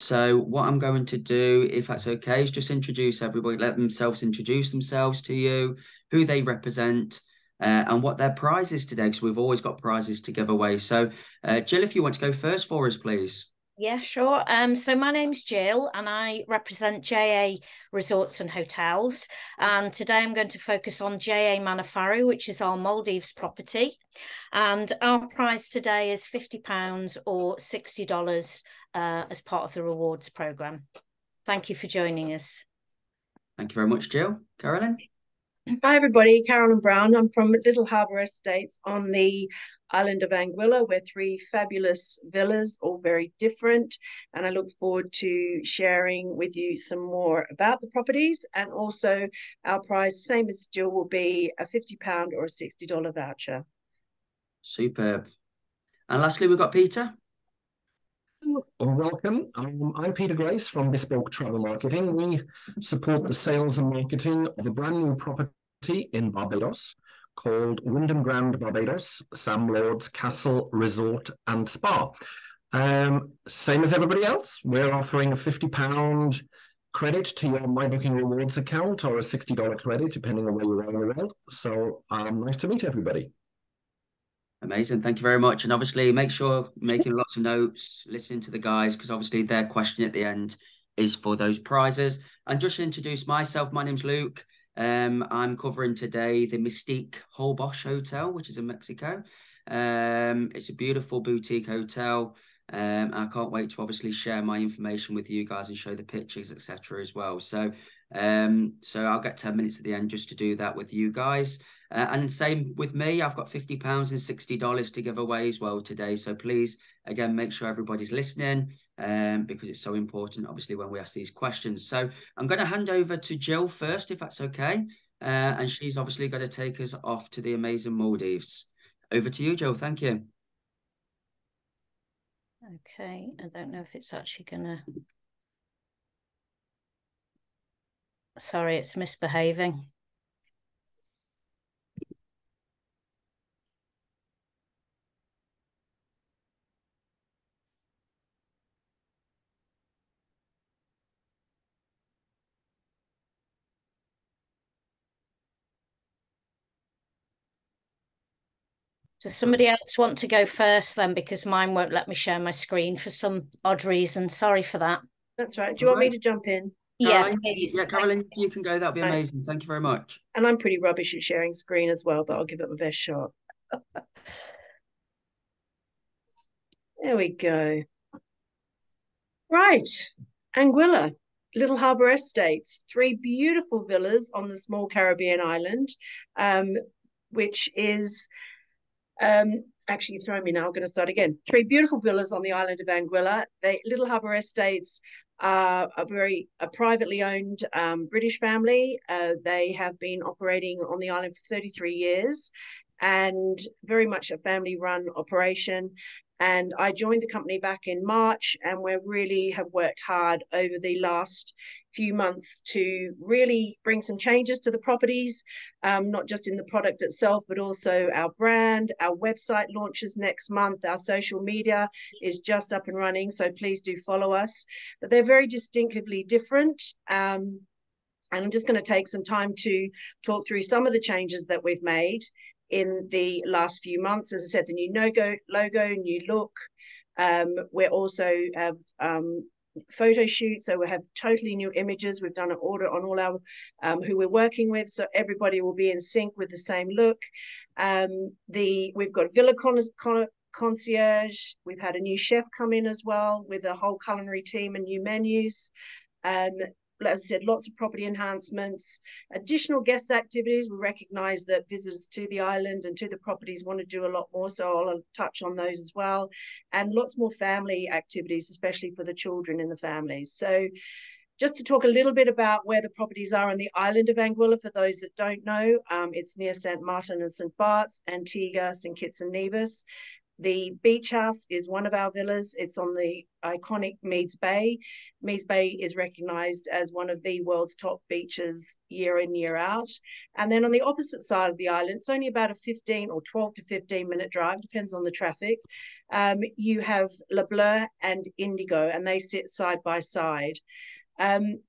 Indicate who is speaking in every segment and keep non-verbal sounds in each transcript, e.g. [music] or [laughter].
Speaker 1: So what I'm going to do, if that's okay, is just introduce everybody, let themselves introduce themselves to you, who they represent, uh, and what their prize is today, because we've always got prizes to give away. So, uh, Jill, if you want to go first for us, please.
Speaker 2: Yeah, sure. Um, so my name's Jill and I represent JA Resorts and Hotels. And today I'm going to focus on JA Manafaru, which is our Maldives property. And our prize today is £50 or $60 uh, as part of the rewards programme. Thank you for joining us.
Speaker 1: Thank you very much, Jill. Carolyn?
Speaker 3: Hi, everybody. Carolyn Brown. I'm from Little Harbour Estates on the island of Anguilla. We're three fabulous villas, all very different. And I look forward to sharing with you some more about the properties. And also, our prize, same as Jill, will be a £50 or a $60 voucher.
Speaker 1: Superb. And lastly, we've got Peter.
Speaker 4: Welcome. Um, I'm Peter Grace from Bespoke Travel Marketing. We support the sales and marketing of a brand new property in Barbados called Wyndham Grand Barbados, Sam Lord's Castle Resort and Spa. Um, same as everybody else, we're offering a £50 credit to your MyBooking Rewards account or a $60 credit, depending on where you are in the world. So um, nice to meet everybody.
Speaker 1: Amazing. Thank you very much. And obviously, make sure making lots of notes, listening to the guys, because obviously their question at the end is for those prizes. And just to introduce myself, my name's Luke. Um, I'm covering today the Mystique Holbox Hotel, which is in Mexico. Um, it's a beautiful boutique hotel. Um, I can't wait to obviously share my information with you guys and show the pictures, etc. as well. So, um, so I'll get 10 minutes at the end just to do that with you guys. Uh, and same with me, I've got £50 and $60 to give away as well today. So please, again, make sure everybody's listening um, because it's so important, obviously, when we ask these questions. So I'm going to hand over to Jill first, if that's okay. Uh, and she's obviously going to take us off to the amazing Maldives. Over to you, Jill. Thank you.
Speaker 2: Okay, I don't know if it's actually going to. Sorry, it's misbehaving. Does somebody else want to go first then? Because mine won't let me share my screen for some odd reason. Sorry for that.
Speaker 3: That's right. Do you want me to jump in?
Speaker 2: Yeah,
Speaker 1: Yeah, Carolyn, you can go. That'd be amazing. Thank you very much.
Speaker 3: And I'm pretty rubbish at sharing screen as well, but I'll give it my best shot. [laughs] there we go. Right. Anguilla, Little Harbour Estates, three beautiful villas on the small Caribbean island, um, which is um, actually, you throw me now. I'm going to start again. Three beautiful villas on the island of Anguilla. They Little Harbour Estates are a very a privately owned um, British family. Uh, they have been operating on the island for 33 years and very much a family run operation. And I joined the company back in March, and we really have worked hard over the last few months to really bring some changes to the properties, um, not just in the product itself, but also our brand. Our website launches next month. Our social media is just up and running, so please do follow us. But they're very distinctively different. Um, and I'm just going to take some time to talk through some of the changes that we've made in the last few months. As I said, the new logo, logo, new look. Um, we're also have um, photo shoot, so we have totally new images. We've done an order on all our um, who we're working with, so everybody will be in sync with the same look. Um, the we've got villa con, con concierge. We've had a new chef come in as well with a whole culinary team and new menus. Um, as I said, lots of property enhancements, additional guest activities. We recognise that visitors to the island and to the properties want to do a lot more, so I'll touch on those as well. And lots more family activities, especially for the children in the families. So just to talk a little bit about where the properties are on the island of Anguilla, for those that don't know, um, it's near St. Martin and St. Bart's, Antigua, St. Kitts and Nevis. The beach house is one of our villas. It's on the iconic Meads Bay. Meads Bay is recognized as one of the world's top beaches year in, year out. And then on the opposite side of the island, it's only about a 15 or 12 to 15 minute drive, depends on the traffic. Um, you have Le Bleu and Indigo, and they sit side by side. Um,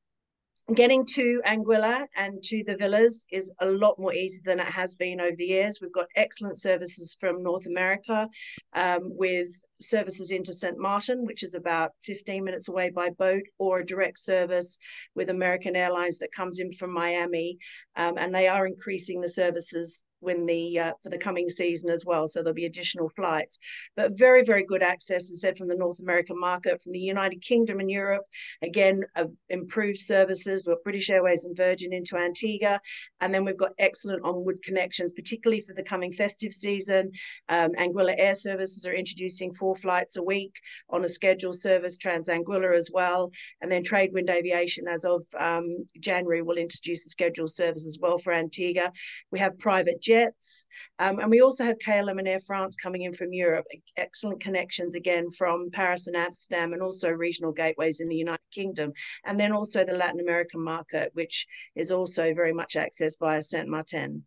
Speaker 3: getting to Anguilla and to the villas is a lot more easy than it has been over the years. We've got excellent services from North America um, with services into St. Martin, which is about 15 minutes away by boat, or a direct service with American Airlines that comes in from Miami. Um, and they are increasing the services when the uh, for the coming season as well. So there'll be additional flights, but very very good access, as I said, from the North American market, from the United Kingdom and Europe. Again, uh, improved services. We've got British Airways and Virgin into Antigua, and then we've got excellent onward connections, particularly for the coming festive season. Um, Anguilla Air Services are introducing four flights a week on a scheduled service, Transanguilla as well, and then Tradewind Aviation as of um, January will introduce a scheduled service as well for Antigua. We have private jets. Um, and we also have KLM and Air France coming in from Europe. Excellent connections again from Paris and Amsterdam, and also regional gateways in the United Kingdom. And then also the Latin American market, which is also very much accessed via Saint Martin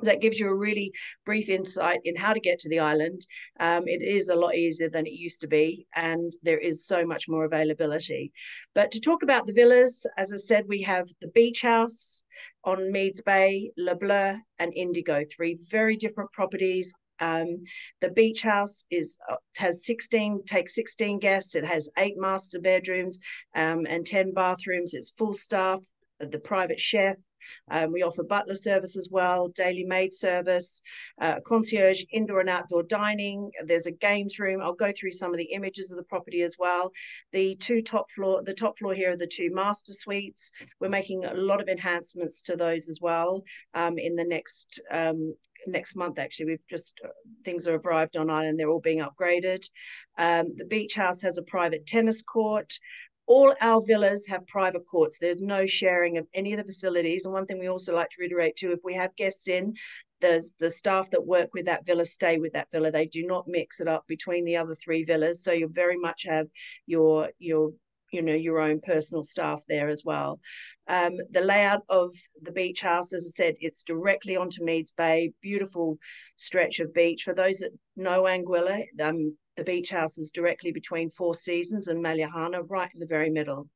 Speaker 3: that gives you a really brief insight in how to get to the island. Um, it is a lot easier than it used to be, and there is so much more availability. But to talk about the villas, as I said, we have the beach house on Meads Bay, Le Bleu, and Indigo, three very different properties. Um, the beach house is uh, has 16 takes 16 guests. It has eight master bedrooms um, and 10 bathrooms. It's full staff. The private chef, um, we offer butler service as well, daily maid service, uh, concierge, indoor and outdoor dining. There's a games room. I'll go through some of the images of the property as well. The two top floor, the top floor here are the two master suites. We're making a lot of enhancements to those as well um, in the next um, next month. Actually, we've just uh, things are arrived on island. They're all being upgraded. Um, the beach house has a private tennis court all our villas have private courts. There's no sharing of any of the facilities. And one thing we also like to reiterate too, if we have guests in, there's the staff that work with that villa stay with that villa. They do not mix it up between the other three villas. So you very much have your your you know your own personal staff there as well. Um, the layout of the beach house, as I said, it's directly onto Meads Bay, beautiful stretch of beach. For those that know Anguilla, um, the beach house is directly between Four Seasons and Malliouhana, right in the very middle.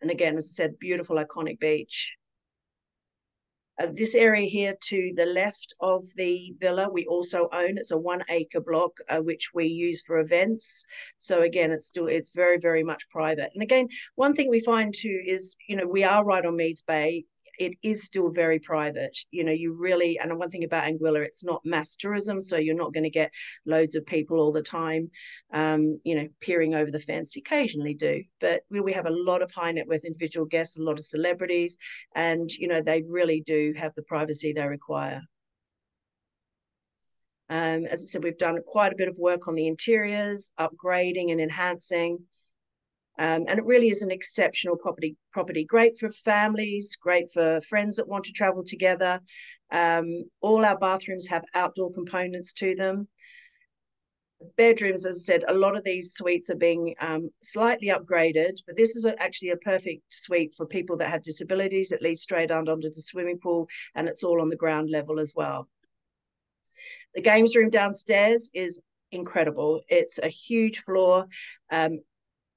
Speaker 3: And again, as I said, beautiful, iconic beach. Uh, this area here to the left of the villa, we also own. It's a one acre block, uh, which we use for events. So again, it's still, it's very, very much private. And again, one thing we find too is, you know, we are right on Meads Bay it is still very private. You know, you really, and one thing about Anguilla, it's not mass tourism, so you're not going to get loads of people all the time, um, you know, peering over the fence. You occasionally do, but we, we have a lot of high net worth individual guests, a lot of celebrities, and, you know, they really do have the privacy they require. Um, as I said, we've done quite a bit of work on the interiors, upgrading and enhancing. Um, and it really is an exceptional property. Property great for families, great for friends that want to travel together. Um, all our bathrooms have outdoor components to them. Bedrooms, as I said, a lot of these suites are being um, slightly upgraded, but this is a, actually a perfect suite for people that have disabilities. It leads straight onto the swimming pool, and it's all on the ground level as well. The games room downstairs is incredible. It's a huge floor. Um,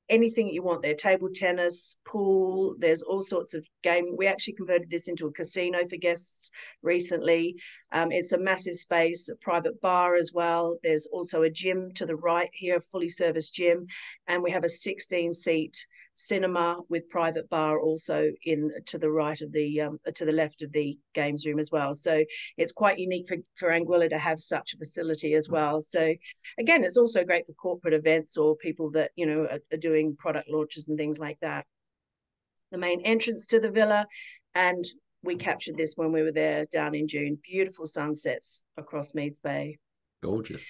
Speaker 3: anything you want. There table tennis pool there's all sorts of game. We actually converted this into a casino for guests recently. Um, it's a massive space a private bar as well. There's also a gym to the right here fully serviced gym. And we have a 16 seat cinema with private bar also in to the right of the um, to the left of the games room as well. So it's quite unique for, for anguilla to have such a facility as well. So again it's also great for corporate events or people that you know are, are doing product launches and things like that. The main entrance to the villa and we captured this when we were there down in june. Beautiful sunsets across meads bay.
Speaker 4: Gorgeous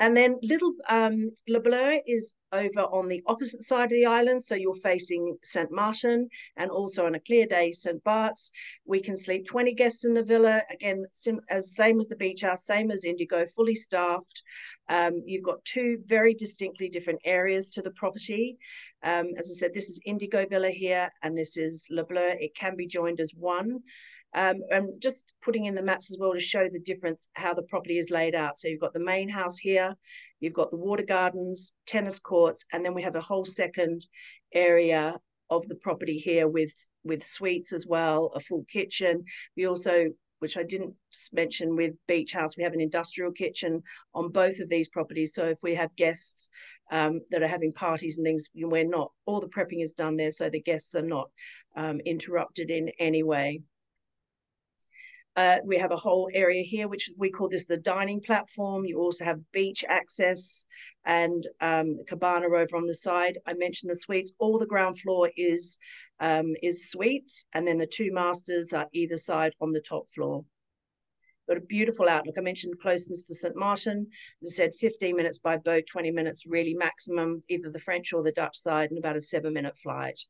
Speaker 3: And then little um, Le Bleu is over on the opposite side of the island. So you're facing St. Martin and also on a clear day, St. Bart's. We can sleep 20 guests in the villa. Again, sim- as same as the beach house, same as Indigo, fully staffed. Um, you've got two very distinctly different areas to the property. Um, as I said, this is Indigo Villa here, and this is Le Bleu. It can be joined as one. Um, and just putting in the maps as well to show the difference, how the property is laid out. So you've got the main house here, you've got the water gardens, tennis courts, and then we have a whole second area of the property here with, with suites as well, a full kitchen. We also, which I didn't mention with Beach House, we have an industrial kitchen on both of these properties. So if we have guests um, that are having parties and things, we're not, all the prepping is done there so the guests are not um, interrupted in any way. Uh, we have a whole area here, which we call this the dining platform. You also have beach access and um, cabana over on the side. I mentioned the suites. All the ground floor is um, is suites, and then the two masters are either side on the top floor. Got a beautiful outlook. I mentioned closeness to St. Martin. As I said, 15 minutes by boat, 20 minutes really maximum, either the French or the Dutch side, and about a seven minute flight.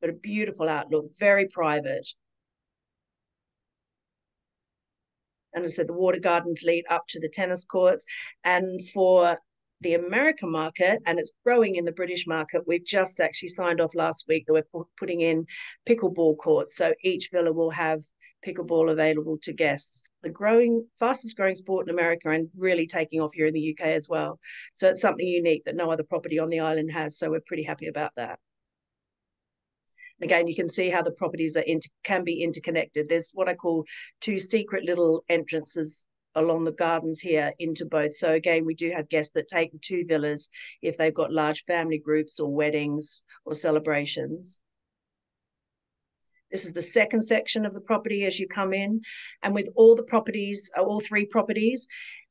Speaker 3: But a beautiful outlook, very private. And I said, the water gardens lead up to the tennis courts. And for the American market, and it's growing in the British market, we've just actually signed off last week that we're putting in pickleball courts. So each villa will have pickleball available to guests. The growing, fastest growing sport in America and really taking off here in the UK as well. So it's something unique that no other property on the island has. So we're pretty happy about that. Again, you can see how the properties are inter- can be interconnected. There's what I call two secret little entrances along the gardens here into both. So again, we do have guests that take the two villas if they've got large family groups or weddings or celebrations. This is the second section of the property as you come in. And with all the properties, uh, all three properties,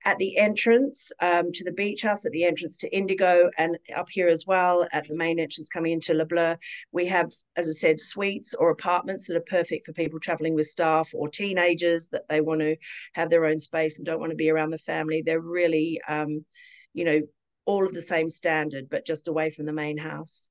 Speaker 3: at the entrance um, to the beach house, at the entrance to Indigo, and up here as well at the main entrance coming into Le Bleu, we have, as I said, suites or apartments that are perfect for people traveling with staff or teenagers that they want to have their own space and don't want to be around the family. They're really, um, you know, all of the same standard, but just away from the main house.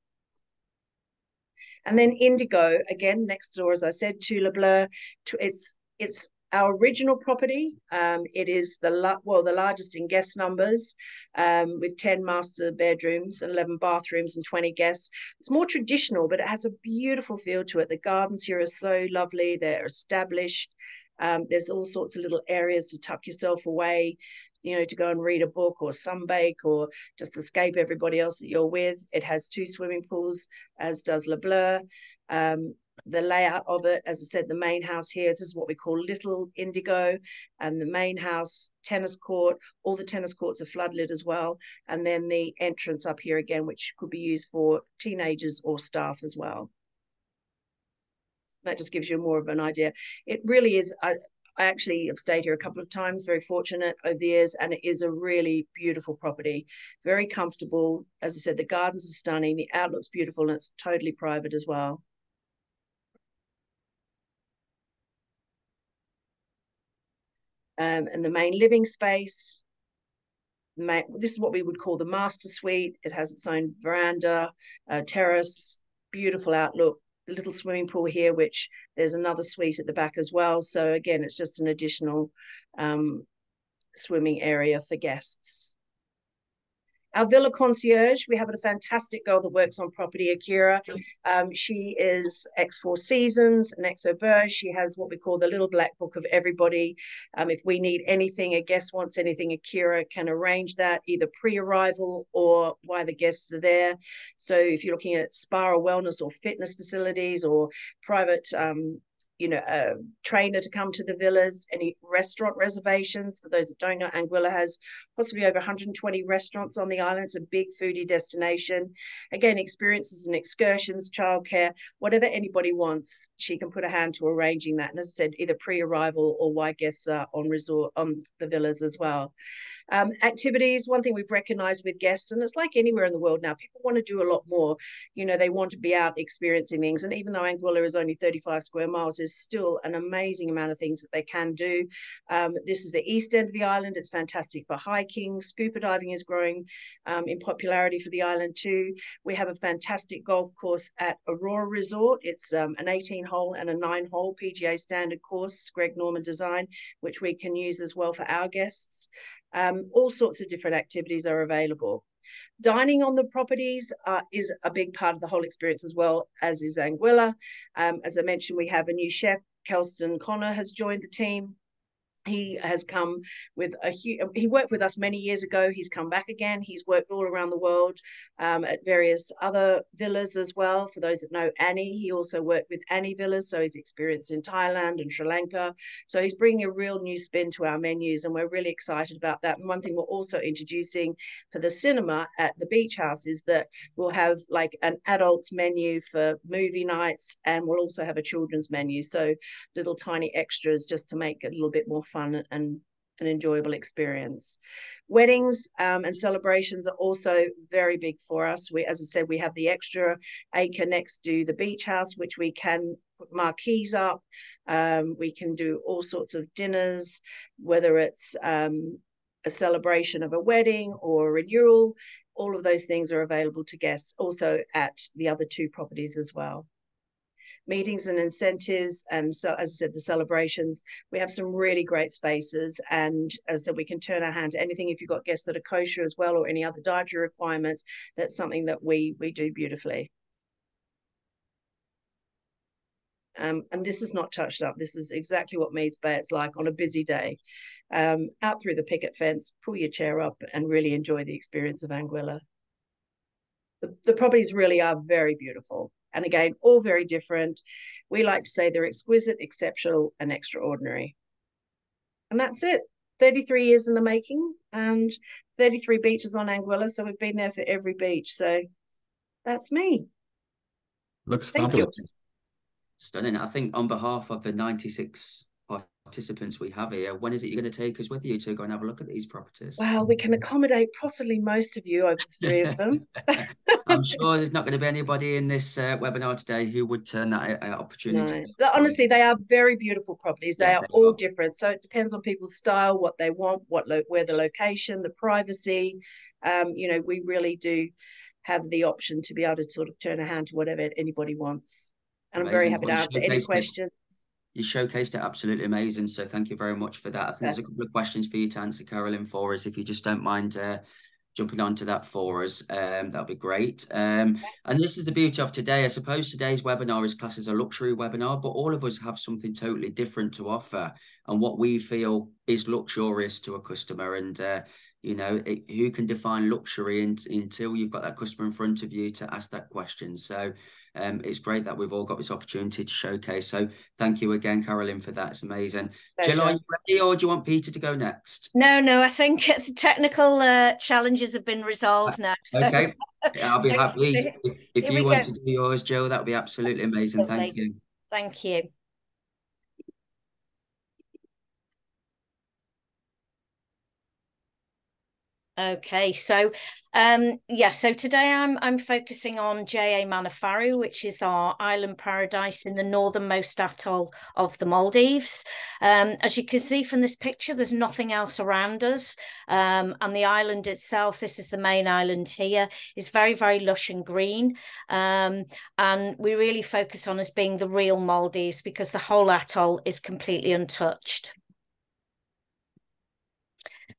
Speaker 3: And then Indigo, again, next door, as I said, to Le Bleu, to, it's it's our original property. Um, it is the well the largest in guest numbers, um, with ten master bedrooms, and eleven bathrooms, and twenty guests. It's more traditional, but it has a beautiful feel to it. The gardens here are so lovely; they're established. Um, there's all sorts of little areas to tuck yourself away, you know, to go and read a book or sunbake or just escape everybody else that you're with. It has two swimming pools, as does Le Bleu. Um, the layout of it, as I said, the main house here, this is what we call Little Indigo, and the main house, tennis court, all the tennis courts are floodlit as well. And then the entrance up here again, which could be used for teenagers or staff as well. That just gives you more of an idea. It really is, I, I actually have stayed here a couple of times, very fortunate over the years, and it is a really beautiful property, very comfortable. As I said, the gardens are stunning, the outlook's beautiful, and it's totally private as well. Um, and the main living space. This is what we would call the master suite. It has its own veranda, terrace, beautiful outlook, the little swimming pool here, which there's another suite at the back as well. So again, it's just an additional um, swimming area for guests. Our villa concierge, we have a fantastic girl that works on property, Akira. Um, she is X Four Seasons, an ex auberge. She has what we call the little black book of everybody. Um, if we need anything, a guest wants anything, Akira can arrange that either pre-arrival or while the guests are there. So if you're looking at spa or wellness or fitness facilities or private um, you know, a trainer to come to the villas, any restaurant reservations. For those that don't know, Anguilla has possibly over 120 restaurants on the island. It's a big foodie destination. Again, experiences and excursions, childcare, whatever anybody wants, she can put a hand to arranging that. And as I said, either pre-arrival or why guests are on resort on the villas as well. Um, activities, one thing we've recognized with guests, and it's like anywhere in the world now, people want to do a lot more. You know, they want to be out experiencing things. And even though Anguilla is only 35 square miles, there's still an amazing amount of things that they can do. Um, this is the east end of the island. It's fantastic for hiking. Scuba diving is growing um, in popularity for the island too. We have a fantastic golf course at Aurora Resort. It's um, an 18 hole and a nine hole PGA standard course, Greg Norman design, which we can use as well for our guests. Um, all sorts of different activities are available. Dining on the properties uh, is a big part of the whole experience as well, as is Anguilla. Um, as I mentioned, we have a new chef, Kelston Connor has joined the team he has come with a huge he worked with us many years ago. He's come back again. He's worked all around the world um, at various other villas as well. For those that know Ani he also worked with Ani villas so he's experienced in thailand and sri lanka. So he's bringing a real new spin to our menus and we're really excited about that. And one thing we're also introducing for the cinema at the beach house is that we'll have like an adults menu for movie nights and we'll also have a children's menu. So little tiny extras just to make it a little bit more fun fun and an enjoyable experience. Weddings um, and celebrations are also very big for us. We, as I said, we have the extra acre next to the beach house, which we can put marquees up. Um, we can do all sorts of dinners, whether it's um, a celebration of a wedding or a renewal. All of those things are available to guests also at the other two properties as well meetings and incentives and so as I said the celebrations. We have some really great spaces and as I said we can turn our hand to anything. If you've got guests that are kosher as well or any other dietary requirements that's something that we we do beautifully. Um, and this is not touched up. This is exactly what Meads Bay it's like on a busy day. Um, out through the picket fence pull your chair up and really enjoy the experience of Anguilla. The, the properties really are very beautiful and again, all very different. We like to say they're exquisite, exceptional, and extraordinary. And that's it. 33 years in the making and 33 beaches on Anguilla. So we've been there for every beach. So that's me.
Speaker 4: Looks
Speaker 3: Thank
Speaker 4: fabulous.
Speaker 3: you.
Speaker 1: Stunning. I think on behalf of the 96 participants we have here, when is it you're going to take us with you to go and have a look at these properties?
Speaker 3: Well, we can accommodate possibly most of you over three of them. [laughs]
Speaker 1: I'm sure [laughs] there's not going to be anybody in this uh, webinar today who would turn that uh, opportunity.
Speaker 3: No. Honestly, they are very beautiful properties. They
Speaker 1: Yeah,
Speaker 3: are
Speaker 1: they
Speaker 3: all
Speaker 1: are.
Speaker 3: different. So it depends on people's style, what they want, what lo- where the location, the privacy. Um, you know, we really do have the option to be able to sort of turn a hand to whatever anybody wants. And I'm very happy to
Speaker 1: Well,
Speaker 3: answer any questions.
Speaker 1: You showcased it absolutely amazing. So thank you very much for that. I think there's a couple of questions for you to answer, Carolyn, for us. If you just don't mind uh, jumping onto that for us, um, that'll be great. Um, and this is the beauty of today. I suppose today's webinar is classed as a luxury webinar, but all of us have something totally different to offer and what we feel is luxurious to a customer. And uh, you know, it, who can define luxury in, until you've got that customer in front of you to ask that question. So um, it's great that we've all got this opportunity to showcase. So thank you again, Carolyn, for that. It's amazing. Jill, are you ready or do you want Peter to go next?
Speaker 2: No, no, I think [laughs] the technical uh, challenges have been resolved now. So
Speaker 1: Okay, [laughs] I'll be happy. If, if you want
Speaker 2: go.
Speaker 1: to do yours, Jill, that would be absolutely amazing. Thank you.
Speaker 2: thank you. Okay, so um yeah, so today I'm I'm focusing on JA Manafaru, which is our island paradise in the northernmost atoll of the Maldives. Um, as you can see from this picture, there's nothing else around us. Um, and the island itself, this is the main island here, is very, very lush and green. Um, and we really focus on as being the real Maldives because the whole atoll is completely untouched.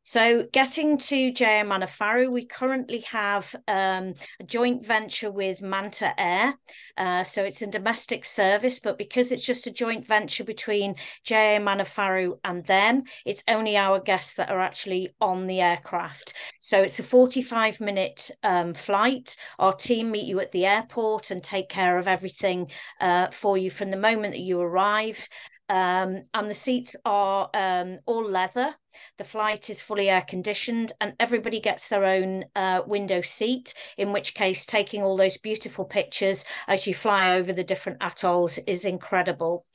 Speaker 2: So, getting to JA Manafaru, we currently have um, a joint venture with Manta Air. Uh, so, it's a domestic service, but because it's just a joint venture between JA Manafaru and them, it's only our guests that are actually on the aircraft. So, it's a 45 minute um, flight. Our team meet you at the airport and take care of everything uh, for you from the moment that you arrive. Um, and the seats are um, all leather. The flight is fully air conditioned, and everybody gets their own uh, window seat. In which case, taking all those beautiful pictures as you fly over the different atolls is incredible.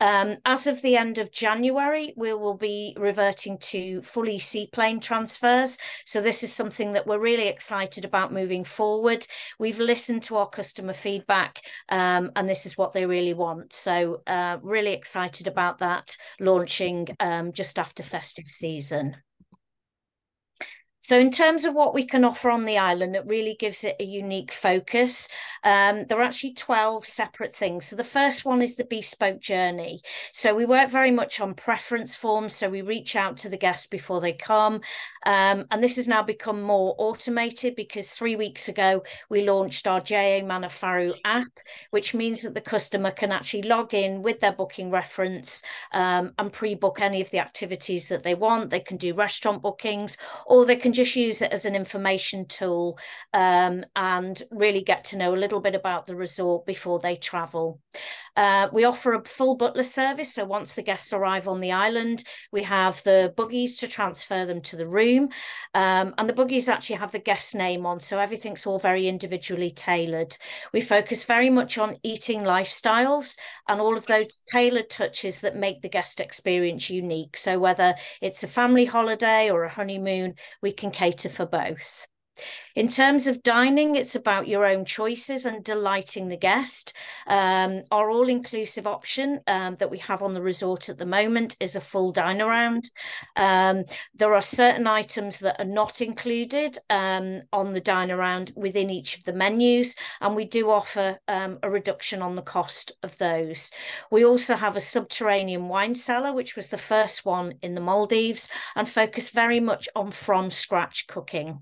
Speaker 2: Um, as of the end of January, we will be reverting to fully seaplane transfers. So this is something that we're really excited about moving forward. We've listened to our customer feedback um, and this is what they really want. So uh, really excited about that launching um, just after festive season. So, in terms of what we can offer on the island, that really gives it a unique focus. Um, there are actually 12 separate things. So, the first one is the bespoke journey. So, we work very much on preference forms. So, we reach out to the guests before they come. Um, and this has now become more automated because three weeks ago we launched our JA Manafaru app, which means that the customer can actually log in with their booking reference um, and pre book any of the activities that they want. They can do restaurant bookings or they can just use it as an information tool um, and really get to know a little bit about the resort before they travel. Uh, we offer a full butler service. So once the guests arrive on the island, we have the buggies to transfer them to the room. Um, and the buggies actually have the guest name on. So everything's all very individually tailored. We focus very much on eating lifestyles and all of those tailored touches that make the guest experience unique. So whether it's a family holiday or a honeymoon, we can cater for both. In terms of dining, it's about your own choices and delighting the guest. Um, our all inclusive option um, that we have on the resort at the moment is a full dine around. Um, there are certain items that are not included um, on the dine around within each of the menus, and we do offer um, a reduction on the cost of those. We also have a subterranean wine cellar, which was the first one in the Maldives, and focus very much on from scratch cooking.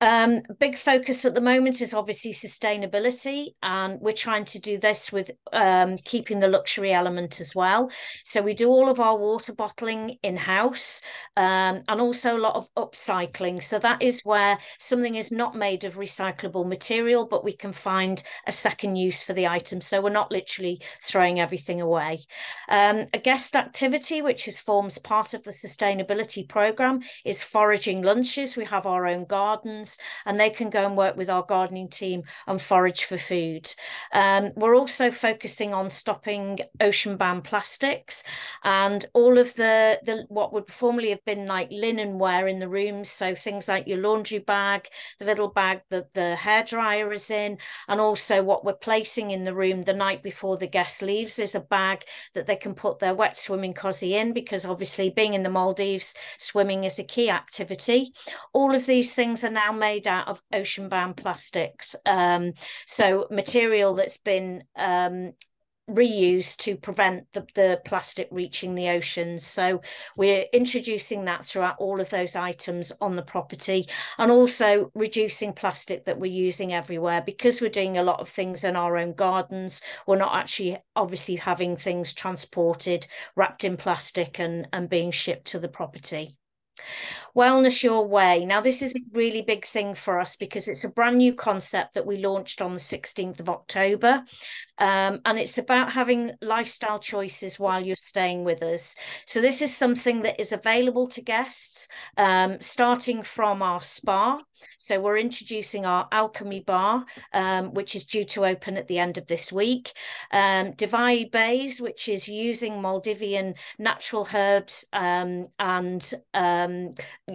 Speaker 2: Um, big focus at the moment is obviously sustainability, and we're trying to do this with um, keeping the luxury element as well. So we do all of our water bottling in house, um, and also a lot of upcycling. So that is where something is not made of recyclable material, but we can find a second use for the item. So we're not literally throwing everything away. Um, a guest activity, which is forms part of the sustainability program, is foraging lunches. We have our own gardens and they can go and work with our gardening team and forage for food. Um, we're also focusing on stopping ocean bound plastics and all of the, the what would formerly have been like linen wear in the rooms. So things like your laundry bag, the little bag that the hairdryer is in, and also what we're placing in the room the night before the guest leaves is a bag that they can put their wet swimming cosy in because obviously being in the Maldives, swimming is a key activity. All of these things are now made out of ocean bound plastics. Um, so material that's been um, reused to prevent the, the plastic reaching the oceans. So we're introducing that throughout all of those items on the property and also reducing plastic that we're using everywhere because we're doing a lot of things in our own gardens. We're not actually obviously having things transported, wrapped in plastic and, and being shipped to the property. Wellness Your Way. Now, this is a really big thing for us because it's a brand new concept that we launched on the 16th of October. Um, and it's about having lifestyle choices while you're staying with us. So, this is something that is available to guests um, starting from our spa. So, we're introducing our Alchemy Bar, um, which is due to open at the end of this week. Um, Dhivehi Beys, which is using Maldivian natural herbs um, and um,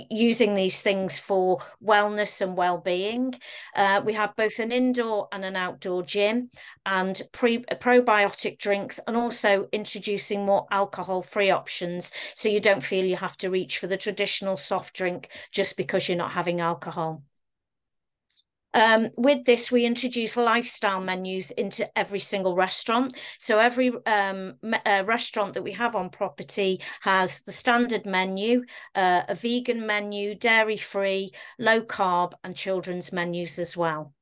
Speaker 2: using these things for wellness and well-being. Uh, we have both an indoor and an outdoor gym and pre probiotic drinks and also introducing more alcohol-free options so you don't feel you have to reach for the traditional soft drink just because you're not having alcohol. Um, with this, we introduce lifestyle menus into every single restaurant. So every um, uh, restaurant that we have on property has the standard menu, uh, a vegan menu, dairy free, low carb, and children's menus as well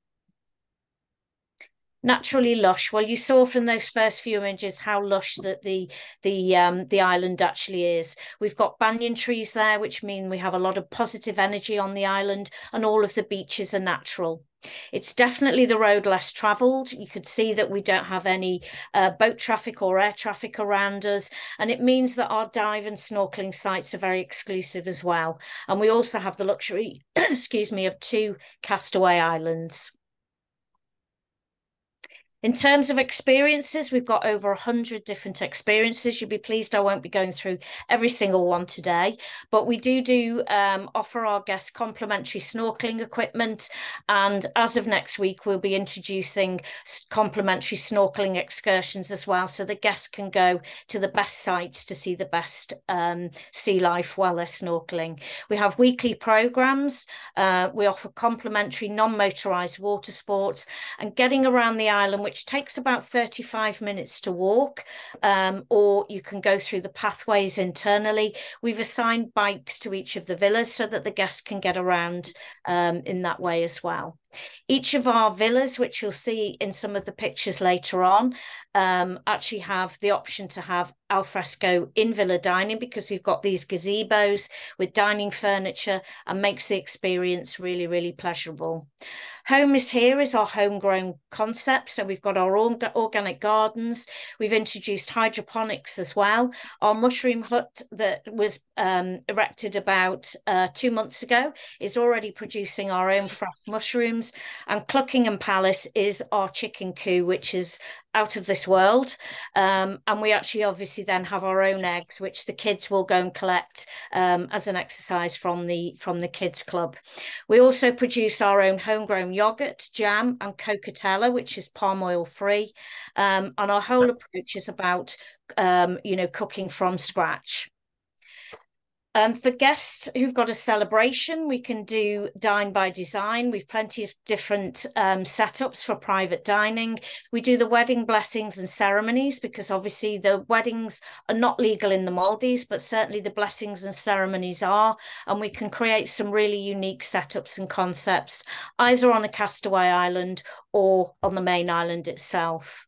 Speaker 2: naturally lush. Well, you saw from those first few images how lush that the the um, the island actually is. We've got banyan trees there, which mean we have a lot of positive energy on the island, and all of the beaches are natural. It's definitely the road less travelled. You could see that we don't have any uh, boat traffic or air traffic around us. And it means that our dive and snorkeling sites are very exclusive as well. And we also have the luxury, [clears throat] excuse me, of two castaway islands. In terms of experiences, we've got over 100 different experiences. You'll be pleased I won't be going through every single one today, but we do do um, offer our guests complimentary snorkeling equipment. And as of next week, we'll be introducing complimentary snorkeling excursions as well, so the guests can go to the best sites to see the best um, sea life while they're snorkeling. We have weekly programs. Uh, we offer complimentary non-motorized water sports and getting around the island which takes about 35 minutes to walk, um, or you can go through the pathways internally. We've assigned bikes to each of the villas so that the guests can get around um, in that way as well. Each of our villas, which you'll see in some of the pictures later on, um, actually have the option to have alfresco in villa dining because we've got these gazebos with dining furniture and makes the experience really, really pleasurable. Home is here is our homegrown concept. So we've got our own organic gardens. We've introduced hydroponics as well. Our mushroom hut that was um, erected about uh, two months ago is already producing our own fresh mushrooms. And Cluckingham Palace is our chicken coop, which is out of this world. Um, and we actually obviously then have our own eggs, which the kids will go and collect um, as an exercise from the from the kids club. We also produce our own homegrown yogurt, jam, and cocatella, which is palm oil free. Um, and our whole approach is about um, you know cooking from scratch. Um, for guests who've got a celebration, we can do dine by design. We've plenty of different um, setups for private dining. We do the wedding blessings and ceremonies because obviously the weddings are not legal in the Maldives, but certainly the blessings and ceremonies are. And we can create some really unique setups and concepts, either on a castaway island or on the main island itself.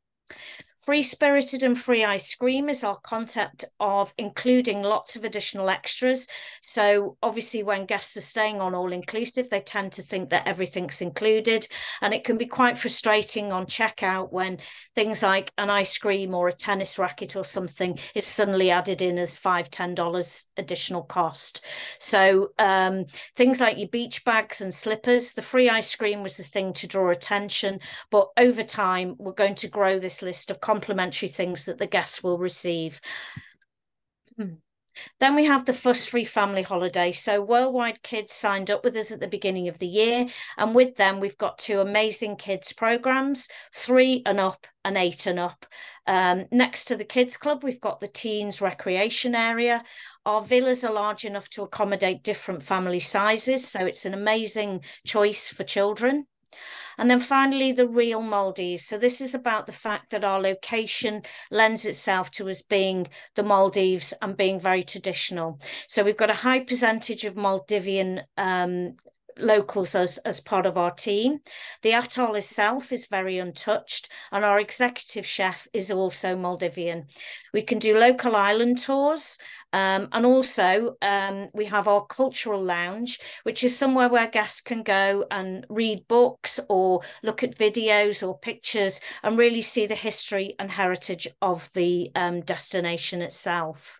Speaker 2: Free Spirited and Free Ice Cream is our concept of including lots of additional extras. So, obviously, when guests are staying on all inclusive, they tend to think that everything's included. And it can be quite frustrating on checkout when things like an ice cream or a tennis racket or something is suddenly added in as five, ten dollars additional cost. So, um, things like your beach bags and slippers, the free ice cream was the thing to draw attention. But over time, we're going to grow this list of complimentary things that the guests will receive. Hmm. Then we have the fuss free family holiday. So, Worldwide Kids signed up with us at the beginning of the year. And with them, we've got two amazing kids programs three and up and eight and up. Um, next to the kids club, we've got the teens recreation area. Our villas are large enough to accommodate different family sizes. So, it's an amazing choice for children. And then finally, the real Maldives. So this is about the fact that our location lends itself to us being the Maldives and being very traditional. So we've got a high percentage of Maldivian um, locals as, as part of our team. The atoll itself is very untouched, and our executive chef is also Maldivian. We can do local island tours, um, and also um, we have our cultural lounge, which is somewhere where guests can go and read books or look at videos or pictures and really see the history and heritage of the um, destination itself.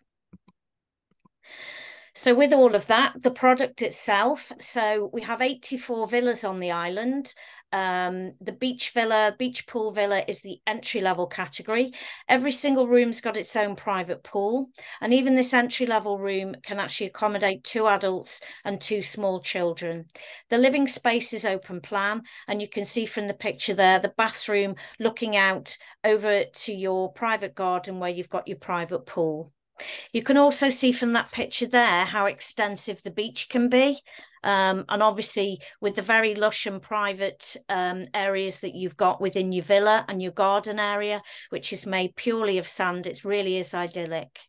Speaker 2: So with all of that, the product itself, so we have 84 villas on the island. Um, the beach villa, beach pool villa is the entry level category. Every single room's got its own private pool. And even this entry level room can actually accommodate two adults and two small children. The living space is open plan. And you can see from the picture there, the bathroom looking out over to your private garden where you've got your private pool. You can also see from that picture there how extensive the beach can be. Um, and obviously, with the very lush and private um, areas that you've got within your villa and your garden area, which is made purely of sand, it really is idyllic.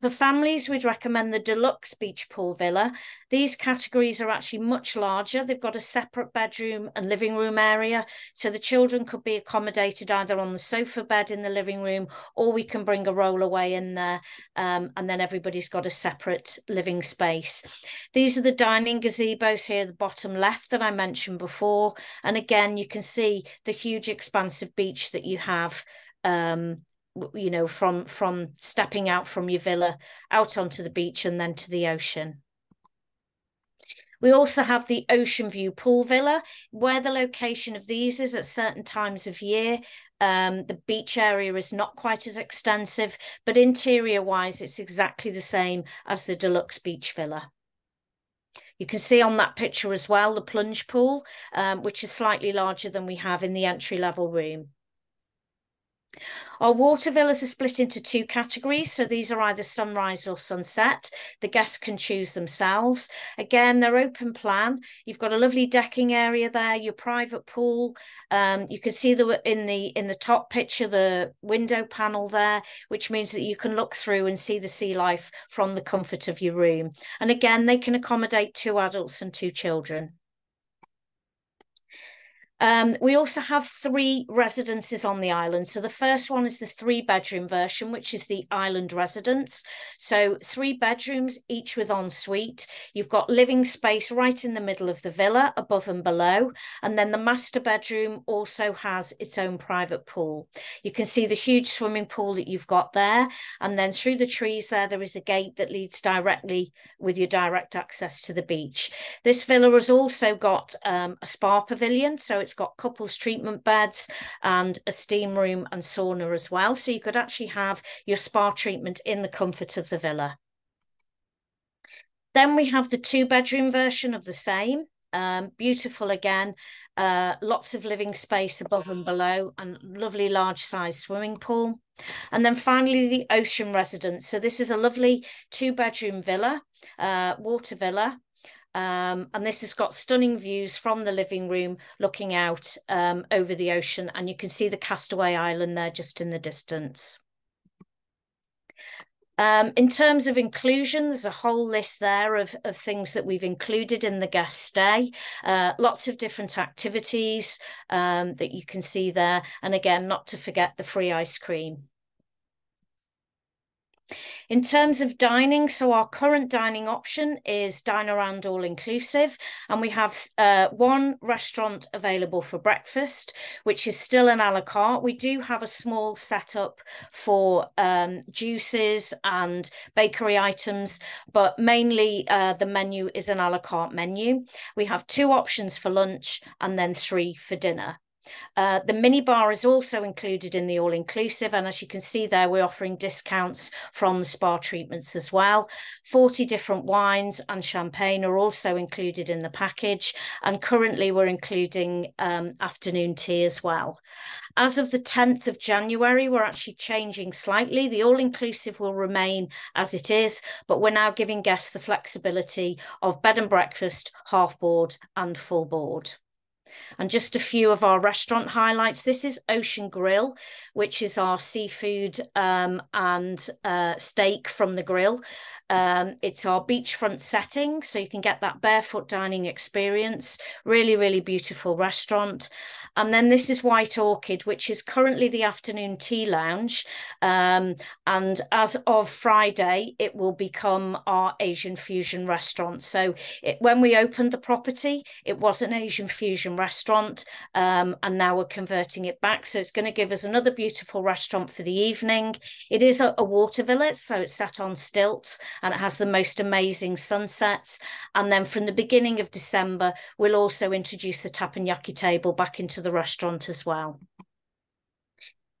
Speaker 2: For families, we'd recommend the deluxe beach pool villa. These categories are actually much larger. They've got a separate bedroom and living room area. So the children could be accommodated either on the sofa bed in the living room, or we can bring a rollaway in there. Um, and then everybody's got a separate living space. These are the dining gazebos here, the bottom left that I mentioned before. And again, you can see the huge expansive beach that you have um, you know from from stepping out from your villa out onto the beach and then to the ocean We also have the Ocean View Pool Villa, where the location of these is at certain times of year. Um, the beach area is not quite as extensive, but interior wise, it's exactly the same as the deluxe beach villa. You can see on that picture as well the plunge pool, um, which is slightly larger than we have in the entry level room. Our water villas are split into two categories. So these are either sunrise or sunset. The guests can choose themselves. Again, they're open plan. You've got a lovely decking area there, your private pool. Um, you can see the in the in the top picture the window panel there, which means that you can look through and see the sea life from the comfort of your room. And again, they can accommodate two adults and two children. Um, we also have three residences on the island. So the first one is the three bedroom version, which is the island residence. So three bedrooms, each with ensuite. You've got living space right in the middle of the villa, above and below. And then the master bedroom also has its own private pool. You can see the huge swimming pool that you've got there. And then through the trees there, there is a gate that leads directly with your direct access to the beach. This villa has also got um, a spa pavilion. So it's got couples treatment beds and a steam room and sauna as well. So you could actually have your spa treatment in the comfort of the villa. Then we have the two bedroom version of the same. Um, beautiful again, uh, lots of living space above and below, and lovely large size swimming pool. And then finally, the ocean residence. So this is a lovely two bedroom villa, uh, water villa, um, and this has got stunning views from the living room looking out um, over the ocean. And you can see the Castaway Island there just in the distance. Um, in terms of inclusion, there's a whole list there of, of things that we've included in the guest stay. Uh, lots of different activities um, that you can see there. And again, not to forget the free ice cream. In terms of dining, so our current dining option is dine around all inclusive, and we have uh, one restaurant available for breakfast, which is still an a la carte. We do have a small setup for um, juices and bakery items, but mainly uh, the menu is an a la carte menu. We have two options for lunch and then three for dinner. Uh, the mini bar is also included in the all inclusive. And as you can see there, we're offering discounts from the spa treatments as well. 40 different wines and champagne are also included in the package. And currently, we're including um, afternoon tea as well. As of the 10th of January, we're actually changing slightly. The all inclusive will remain as it is, but we're now giving guests the flexibility of bed and breakfast, half board, and full board. And just a few of our restaurant highlights. This is Ocean Grill, which is our seafood um, and uh, steak from the grill. Um, it's our beachfront setting, so you can get that barefoot dining experience. Really, really beautiful restaurant. And then this is White Orchid, which is currently the afternoon tea lounge. Um, and as of Friday, it will become our Asian fusion restaurant. So it, when we opened the property, it was an Asian fusion restaurant, um, and now we're converting it back. So it's going to give us another beautiful restaurant for the evening. It is a, a water villa, so it's set on stilts and it has the most amazing sunsets. And then from the beginning of December, we'll also introduce the teppanyaki table back into the restaurant as well.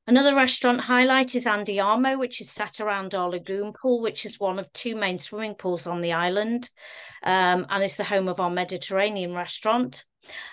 Speaker 2: Another restaurant highlight is Andiamo, which is sat around our lagoon pool, which is one of two main swimming pools on the island um, and is the home of our Mediterranean restaurant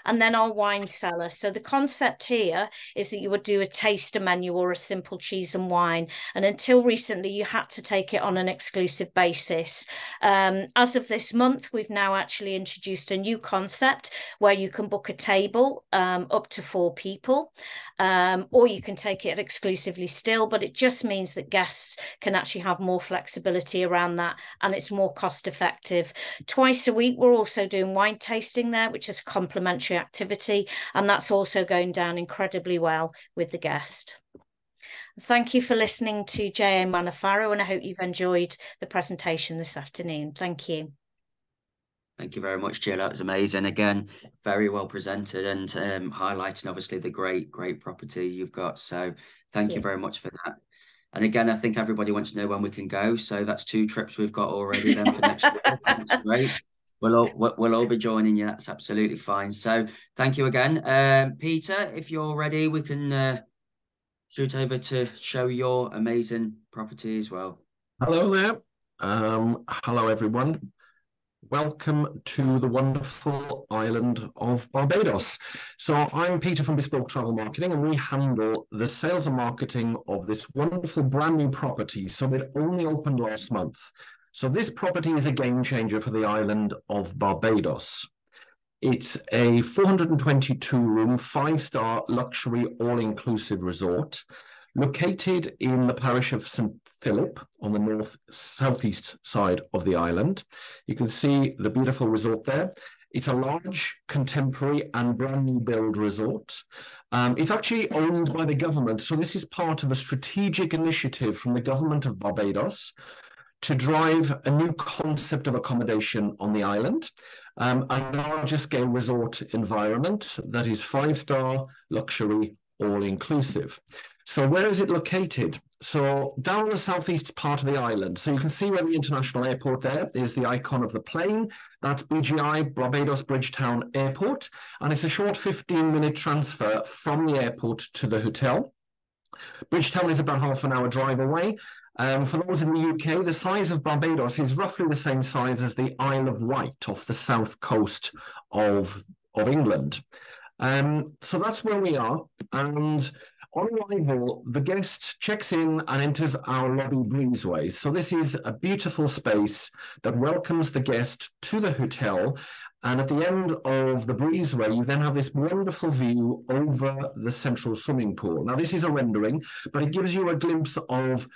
Speaker 2: and then our wine cellar. So the concept here is that you would do a taster menu or a simple cheese and wine. And until recently, you had to take it on an exclusive basis. Um, as of this month, we've now actually introduced a new concept where you can book a table um, up to four people, um, or you can take it exclusively still. But it just means that guests can actually have more flexibility around that and it's more cost effective. Twice a week, we're also doing wine tasting there, which is complementary complementary activity, and that's also going down incredibly well with the guest. Thank you for listening to JA Manafaru, and I hope you've enjoyed the presentation this afternoon. Thank you.
Speaker 1: Thank you very much, Jill. That was amazing. Again, very well presented and um, highlighting obviously the great, great property you've got. So thank, thank you. you very much for that. And again, I think everybody wants to know when we can go. So that's two trips we've got already then for next week. That's great. We'll all we'll all be joining you. That's absolutely fine. So thank you again, um, Peter. If you're ready, we can uh, shoot over to show your amazing property as well.
Speaker 4: Hello there. Um, hello everyone. Welcome to the wonderful island of Barbados. So I'm Peter from Bespoke Travel Marketing and we handle the sales and marketing of this wonderful brand new property. So it only opened last month. So this property is a game changer for the island of Barbados. It's a 422 room, five star luxury all inclusive resort located in the parish of St. Philip on the north southeast side of the island. You can see the beautiful resort there. It's a large, contemporary, and brand new build resort. Um, it's actually owned by the government. So, this is part of a strategic initiative from the government of Barbados to drive a new concept of accommodation on the island, um, a larger scale resort environment that is five star, luxury, all inclusive. So where is it located? So down the southeast part of the island. So you can see where the international airport there is the icon of the plane. That's BGI, Barbados Bridgetown Airport. And it's a short 15 minute transfer from the airport to the hotel. Bridgetown is about half an hour drive away. Um, for those in the UK, the size of Barbados is roughly the same size as the Isle of Wight off the south coast of, of England. Um, so that's where we are. And on arrival, the guest checks in and enters our lobby breezeway. So this is a beautiful space that welcomes the guest to the hotel. And at the end of the breezeway, you then have this wonderful view over the central swimming pool. Now, this is a rendering, but it gives you a glimpse of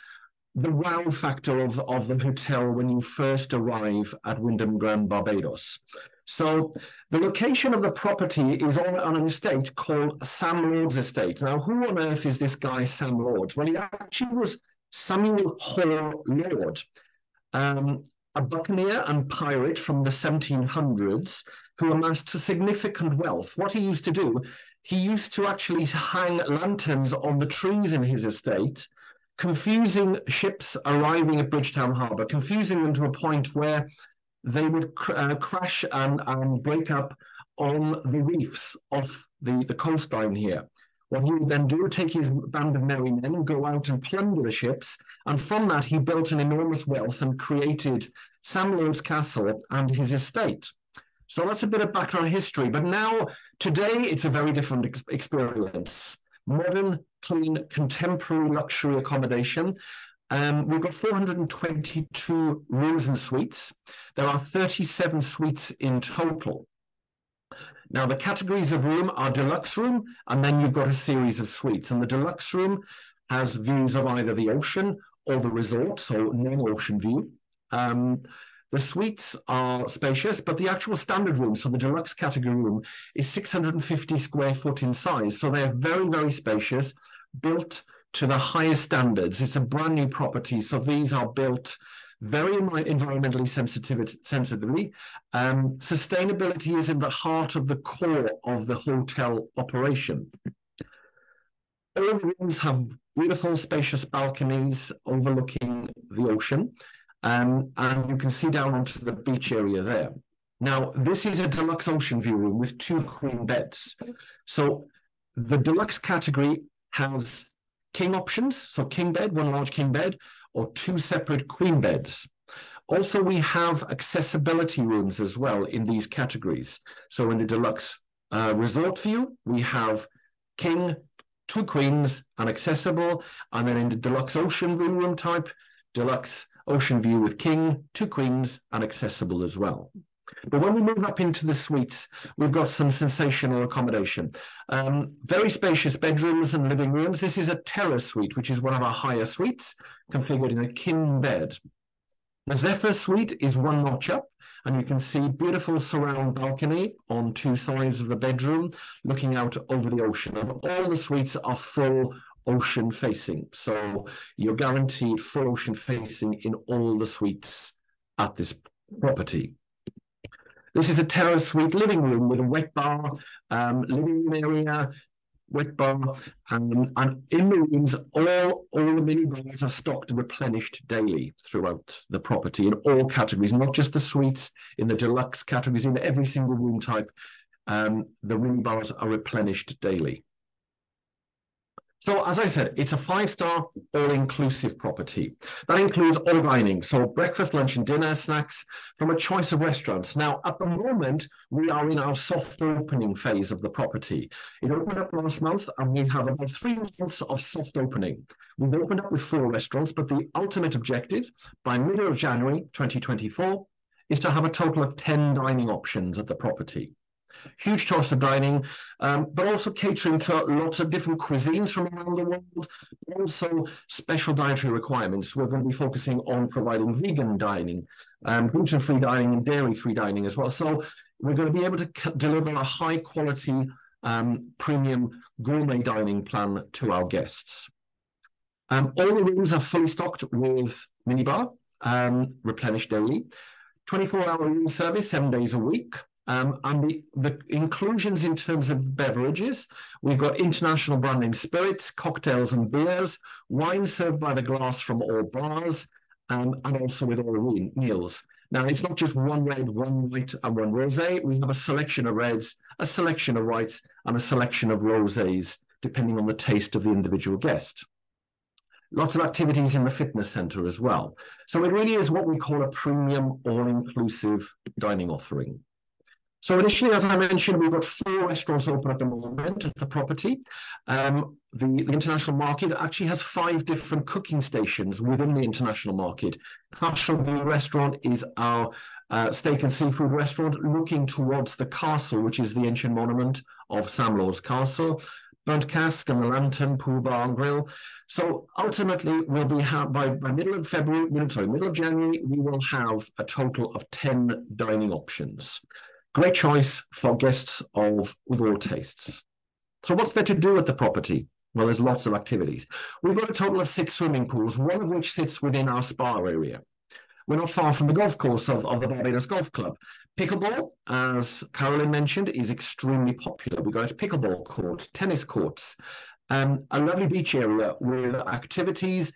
Speaker 4: the wow factor of, of the hotel when you first arrive at Wyndham Grand Barbados. So the location of the property is on, on an estate called Sam Lord's estate. Now, who on earth is this guy, Sam Lord? Well, he actually was Samuel Hall Lord, um, a buccaneer and pirate from the 1700s who amassed significant wealth. What he used to do, he used to actually hang lanterns on the trees in his estate, confusing ships arriving at Bridgetown Harbour, confusing them to a point where they would cr uh, crash and, and break up on the reefs off the, the coastline here. What he would then do, take his band of merry men, and go out and plunder the ships, and from that he built an enormous wealth and created Sam Lord's Castle and his estate. So that's a bit of background history. But now, today, it's a very different ex experience. Modern, clean, contemporary luxury accommodation um, we've got 422 rooms and suites. There are 37 suites in total. Now, the categories of room are deluxe room, and then you've got a series of suites. And the deluxe room has views of either the ocean or the resort, so no ocean view. Um, the suites are spacious, but the actual standard room, so the deluxe category room, is 650 square foot in size. So they're very, very spacious, built to the highest standards. It's a brand new property, so these are built very environmentally sensitively. Um, sustainability is in the heart of the core of the hotel operation. All the rooms have beautiful, spacious balconies overlooking the ocean, um, and you can see down onto the beach area there. Now, this is a deluxe ocean view room with two queen beds. So the deluxe category has king options, so king bed, one large king bed, or two separate queen beds. Also, we have accessibility rooms as well in these categories. So in the deluxe uh, resort view, we have king, two queens, and accessible. And then in the deluxe ocean view room type, deluxe ocean view with king, two queens, and accessible as well. But when we move up into the suites, we've got some sensational accommodation. Um, very spacious bedrooms and living rooms. This is a terrace suite, which is one of our higher suites, configured in a king bed. The Zephyr suite is one notch up, and you can see beautiful surround balcony on two sides of the bedroom, looking out over the ocean. And all the suites are full ocean facing. So you're guaranteed full ocean facing in all the suites at this property. This is a terrace suite living room with a wet bar, um, living room area, wet bar, and, and in the rooms, all, all the mini bars are stocked and replenished daily throughout the property in all categories, not just the suites, in the deluxe categories, in every single room type. Um, the mini bars are replenished daily. So as I said, it's a five-star all-inclusive property. That includes all dining, so breakfast, lunch and dinner, snacks from a choice of restaurants. Now, at the moment, we are in our soft opening phase of the property. It opened up last month and we have about three months of soft opening. We've opened up with four restaurants, but the ultimate objective by middle of January 2024 is to have a total of 10 dining options at the property huge choice of dining, um, but also catering to lots of different cuisines from around the world, also special dietary requirements. We're going to be focusing on providing vegan dining, um, gluten-free dining and dairy-free dining as well. So we're going to be able to deliver a high quality um, premium gourmet dining plan to our guests. Um, all the rooms are fully stocked with minibar, um, replenished daily, 24-hour room service, seven days a week. Um, and the, the inclusions in terms of beverages, we've got international brand name spirits, cocktails and beers, wine served by the glass from all bars, um, and also with all meals. Now, it's not just one red, one white, and one rosé. We have a selection of reds, a selection of whites, and a selection of rosés, depending on the taste of the individual guest. Lots of activities in the fitness center as well. So it really is what we call a premium all-inclusive dining offering. So initially, as I mentioned, we've got four restaurants open at the moment at the property. Um, the, international market actually has five different cooking stations within the international market. Castle View Restaurant is our uh, steak and seafood restaurant looking towards the castle, which is the ancient monument of Sam Lord's Castle. Burnt Cask and the Lantern Pool Bar and Grill. So ultimately, we'll be have by, by middle of February, sorry, middle of January, we will have a total of 10 dining options. Great choice for guests of all tastes. So what's there to do at the property? Well, there's lots of activities. We've got a total of six swimming pools, one of which sits within our spa area. We're not far from the golf course of, of the Barbados Golf Club. Pickleball, as Carolyn mentioned, is extremely popular. We've got a pickleball court, tennis courts, um, a lovely beach area with activities,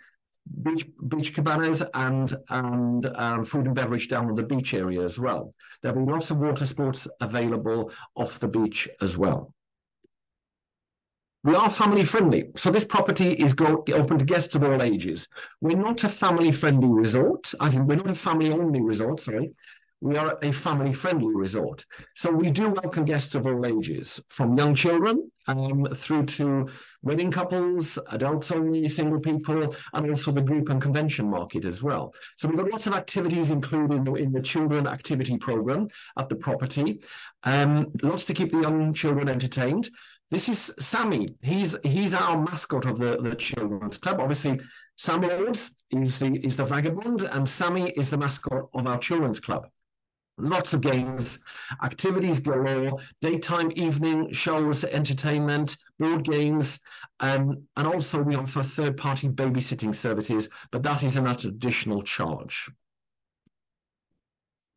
Speaker 4: beach beach cabanas and and um, food and beverage down on the beach area as well. There'll be lots of water sports available off the beach as well. We are family friendly, so this property is go, open to guests of all ages. We're not a family friendly resort, as in we're not a family only resort. Sorry, we are a family friendly resort. So we do welcome guests of all ages, from young children um, through to wedding couples, adults only, single people, and also the group and convention market as well. So we've got lots of activities included in the children activity program at the property. Um, lots to keep the young children entertained. This is Sammy. He's he's our mascot of the, the children's club. Obviously, Sam Lords is the is the vagabond, and Sammy is the mascot of our children's club. Lots of games, activities galore, daytime, evening shows, entertainment, board games, um, and also we offer third-party babysitting services, but that is an additional charge.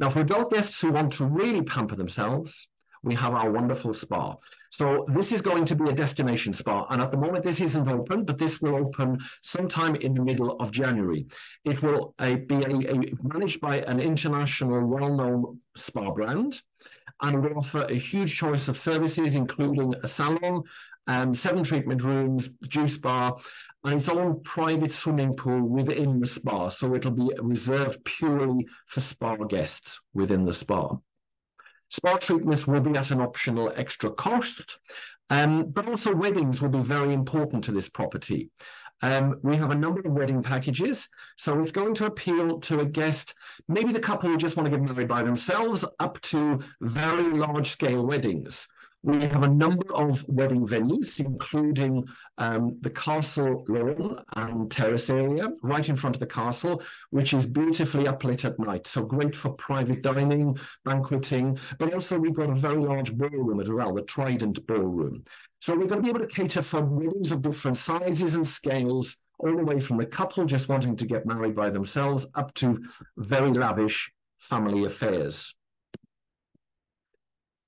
Speaker 4: Now, for adult guests who want to really pamper themselves, we have our wonderful spa. So this is going to be a destination spa. And at the moment, this isn't open, but this will open sometime in the middle of January. It will uh, be a, a, managed by an international well-known spa brand and will offer a huge choice of services, including a salon, um, seven treatment rooms, juice bar, and its own private swimming pool within the spa. So it'll be reserved purely for spa guests within the spa. Spa treatments will be at an optional extra cost, um, but also weddings will be very important to this property. Um, we have a number of wedding packages, so it's going to appeal to a guest, maybe the couple who just want to get married by themselves, up to very large scale weddings. We have a number of wedding venues, including um, the castle lawn and terrace area right in front of the castle, which is beautifully uplit at night. So great for private dining, banqueting, but also we've got a very large ballroom as well, the Trident Ballroom. So we're going to be able to cater for weddings of different sizes and scales, all the way from the couple just wanting to get married by themselves up to very lavish family affairs.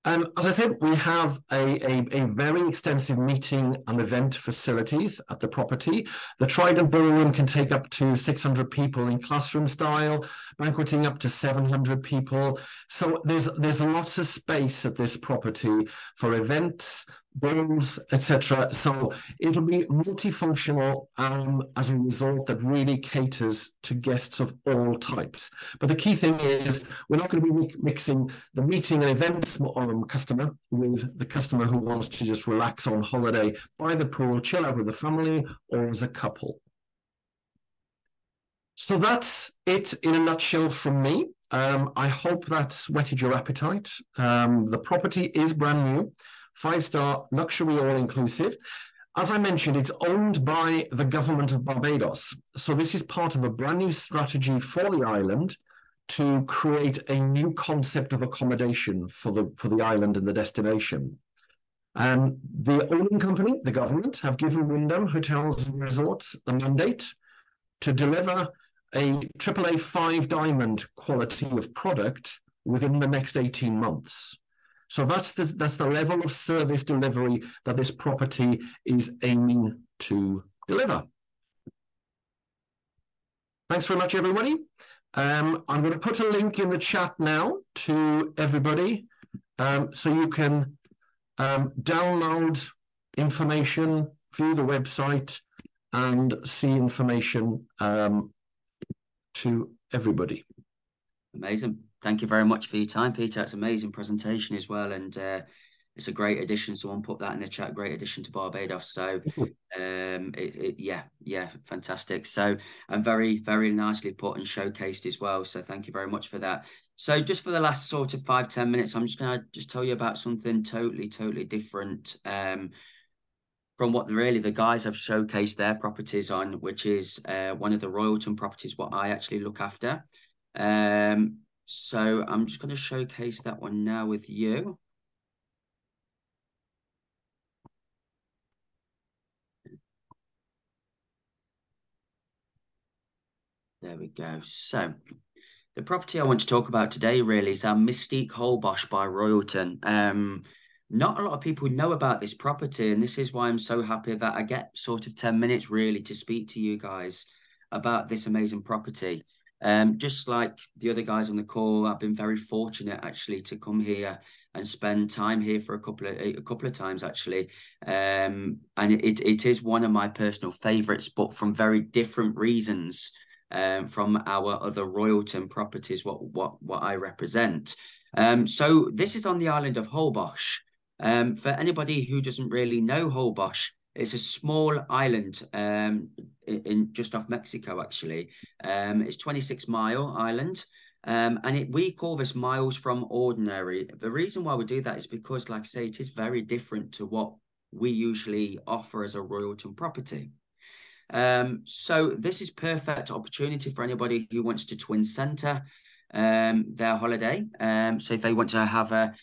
Speaker 4: Um, as I said, we have a, a, a, very extensive meeting and event facilities at the property. The Trident Ballroom can take up to 600 people in classroom style, banqueting up to 700 people. So there's there's lots of space at this property for events, balls, etc. So it'll be multifunctional um, as a resort that really caters to guests of all types. But the key thing is we're not going to be mixing the meeting and events um, customer with the customer who wants to just relax on holiday by the pool, chill out with the family, or as a couple. So that's it in a nutshell from me. Um, I hope that's whetted your appetite. Um, the property is brand new five star luxury all inclusive. As I mentioned, it's owned by the government of Barbados. So this is part of a brand new strategy for the island to create a new concept of accommodation for the for the island and the destination. And the owning company, the government, have given Wyndham Hotels and Resorts a mandate to deliver a AAA five diamond quality of product within the next 18 months. So that's the, that's the level of service delivery that this property is aiming to deliver. Thanks very much, everybody. Um, I'm going to put a link in the chat now to everybody um, so you can um, download information, view the website, and see information um, to everybody.
Speaker 1: Amazing thank you very much for your time, Peter. It's an amazing presentation as well, and uh, it's a great addition. Someone put that in the chat. Great addition to Barbados. So, [laughs] um, it, it, yeah, yeah, fantastic. So, and very, very nicely put and showcased as well. So, thank you very much for that. So, just for the last sort of five ten minutes, I'm just gonna just tell you about something totally, totally different. Um, from what really the guys have showcased their properties on, which is uh, one of the Royalton properties, what I actually look after. Um, so I'm just going to showcase that one now with you. There we go. So the property I want to talk about today really is our Mystique Holbox by Royalton. Um, not a lot of people know about this property, and this is why I'm so happy that I get sort of 10 minutes really to speak to you guys about this amazing property. Um, just like the other guys on the call, I've been very fortunate actually to come here and spend time here for a couple of a couple of times actually. Um, and it it is one of my personal favourites, but from very different reasons um, from our other Royalton properties. What what what I represent. Um, so this is on the island of Holbox. Um, for anybody who doesn't really know Holbox, it's a small island um, in, just off Mexico, actually. Um, it's 26 mile island. Um, and it, we call this miles from ordinary. The reason why we do that is because, like I say, it is very different to what we usually offer as a Royalton property. Um, so this is perfect opportunity for anybody who wants to twin center um, their holiday. Um, so if they want to have a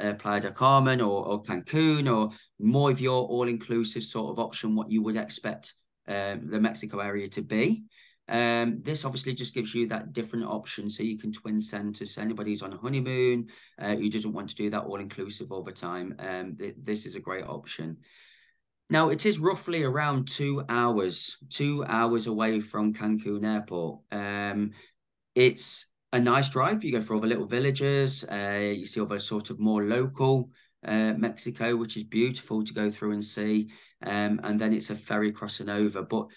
Speaker 1: uh, Playa del Carmen or, or Cancun or more of your all-inclusive sort of option, what you would expect um, the Mexico area to be. Um, this obviously just gives you that different option so you can twin center. So anybody who's on a honeymoon, uh, who doesn't want to do that all the time, um, th this is a great option. Now, it is roughly around two hours, two hours away from Cancun Airport. Um, it's a nice drive. You go for all the little villages. Uh, you see all the sort of more local uh, Mexico, which is beautiful to go through and see. Um, and then it's a ferry crossing over. But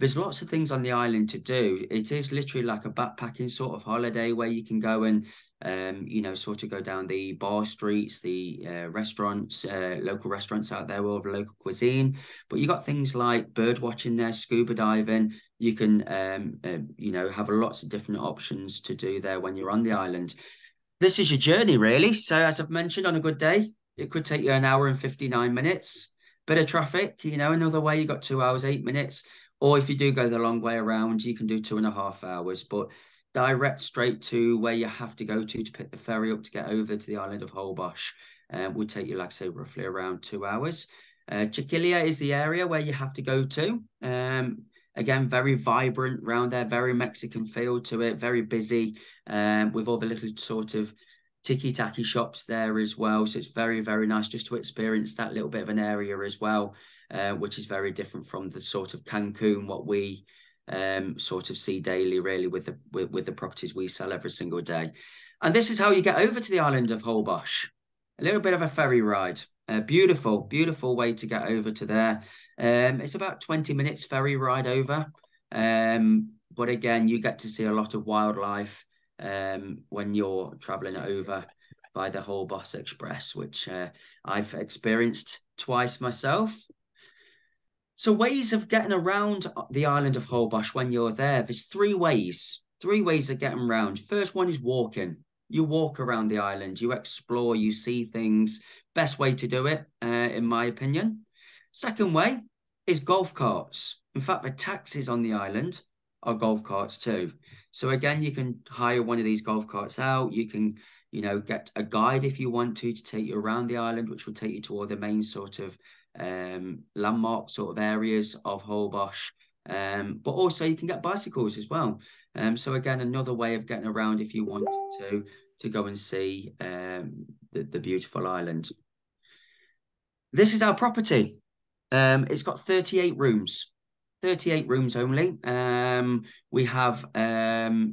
Speaker 1: there's lots of things on the island to do. It is literally like a backpacking sort of holiday where you can go and um, you know, sort of go down the bar streets, the uh, restaurants, uh, local restaurants out there, all the local cuisine. But you got things like bird watching there, scuba diving. You can, um, uh, you know, have lots of different options to do there when you're on the island. This is your journey, really. So, as I've mentioned, on a good day, it could take you an hour and 59 minutes. Bit of traffic, you know, another way, you got two hours, eight minutes. Or if you do go the long way around, you can do two and a half hours. But direct straight to where you have to go to to pick the ferry up to get over to the island of Holbox. Uh, would take you, like I say, roughly around two hours. Uh, Chiquilá is the area where you have to go to. Um, again, very vibrant around there, very Mexican feel to it, very busy um, with all the little sort of tiki taki shops there as well. So it's very, very nice just to experience that little bit of an area as well, uh, which is very different from the sort of Cancun, what we um, sort of see daily, really, with the with, with the properties we sell every single day. And this is how you get over to the island of Holbox. A little bit of a ferry ride. A beautiful, beautiful way to get over to there. Um, it's about 20 minutes ferry ride over. Um, but again, you get to see a lot of wildlife um, when you're traveling over by the Holbox Express, which uh, I've experienced twice myself. So ways of getting around the island of Holbox when you're there, there's three ways. Three ways of getting around. First one is walking. You walk around the island, you explore, you see things. Best way to do it, uh, in my opinion. Second way is golf carts. In fact, the taxis on the island are golf carts too. So again, you can hire one of these golf carts out. You can, you know, get a guide if you want to to take you around the island, which will take you to all the main sort of um, landmark sort of areas of Holbox. Um, but also you can get bicycles as well. Um, so again, another way of getting around if you want to to go and see um, the, the beautiful island. This is our property. Um, it's got 38 rooms, 38 rooms only. Um, we have um,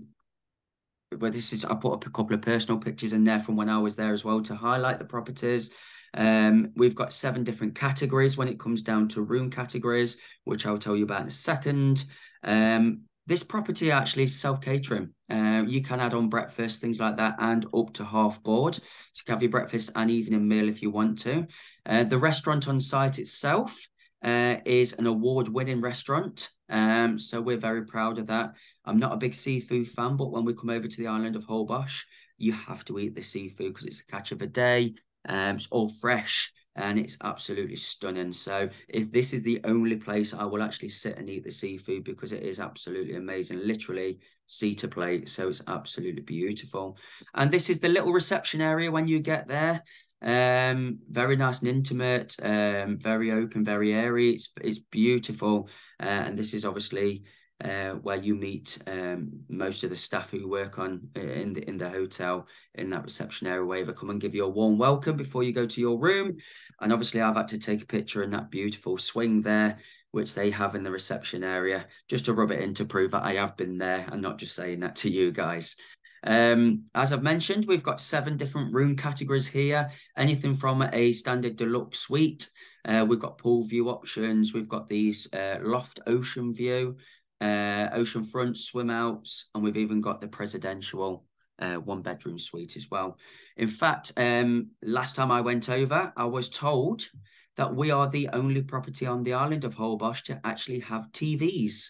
Speaker 1: well, this is I put up a couple of personal pictures in there from when I was there as well to highlight the properties. Um, we've got seven different categories when it comes down to room categories, which I'll tell you about in a second. Um, this property actually is self-catering. Uh, you can add on breakfast, things like that, and up to half board. So you can have your breakfast and evening meal if you want to. Uh, the restaurant on site itself uh, is an award-winning restaurant. Um, so we're very proud of that. I'm not a big seafood fan, but when we come over to the island of Holbox, you have to eat the seafood because it's the catch of a day. Um, it's all fresh and it's absolutely stunning. So if this is the only place I will actually sit and eat the seafood because it is absolutely amazing, literally sea to plate. So it's absolutely beautiful. And this is the little reception area when you get there. Um, very nice and intimate, um, very open, very airy. It's it's beautiful. Uh, and this is obviously uh, where you meet um, most of the staff who work on uh, in the in the hotel in that reception area where they come and give you a warm welcome before you go to your room. And obviously, I've had to take a picture in that beautiful swing there, which they have in the reception area, just to rub it in to prove that I have been there and not just saying that to you guys. Um, as I've mentioned, we've got seven different room categories here. Anything from a standard deluxe suite. Uh, we've got pool view options. We've got these uh, loft ocean view uh, oceanfront swim outs, and we've even got the presidential uh, one bedroom suite as well. In fact, um, last time I went over, I was told that we are the only property on the island of Holbox to actually have TVs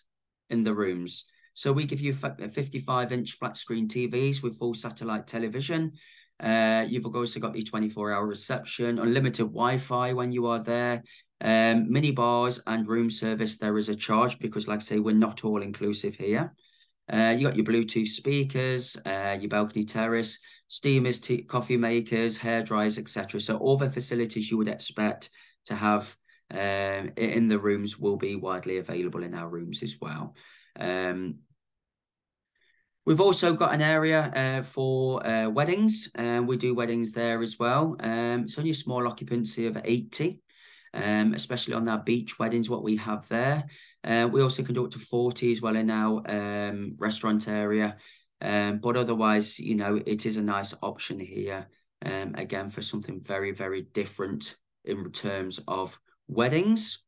Speaker 1: in the rooms. So we give you 55 inch flat screen TVs with full satellite television. Uh, you've also got the 24 hour reception, unlimited Wi Fi when you are there. Um, mini bars and room service, there is a charge because, like I say, we're not all inclusive here. Uh, you got your Bluetooth speakers, uh, your balcony terrace, steamers, tea, coffee makers, hair dryers, etc. So all the facilities you would expect to have um, in the rooms will be widely available in our rooms as well. Um, we've also got an area uh, for uh, weddings, and we do weddings there as well. Um, it's only a small occupancy of 80 um, especially on our beach weddings, what we have there. Uh, we also conduct a 40 as well in our um, restaurant area. Um, but otherwise, you know, it is a nice option here, um, again, for something very, very different in terms of weddings.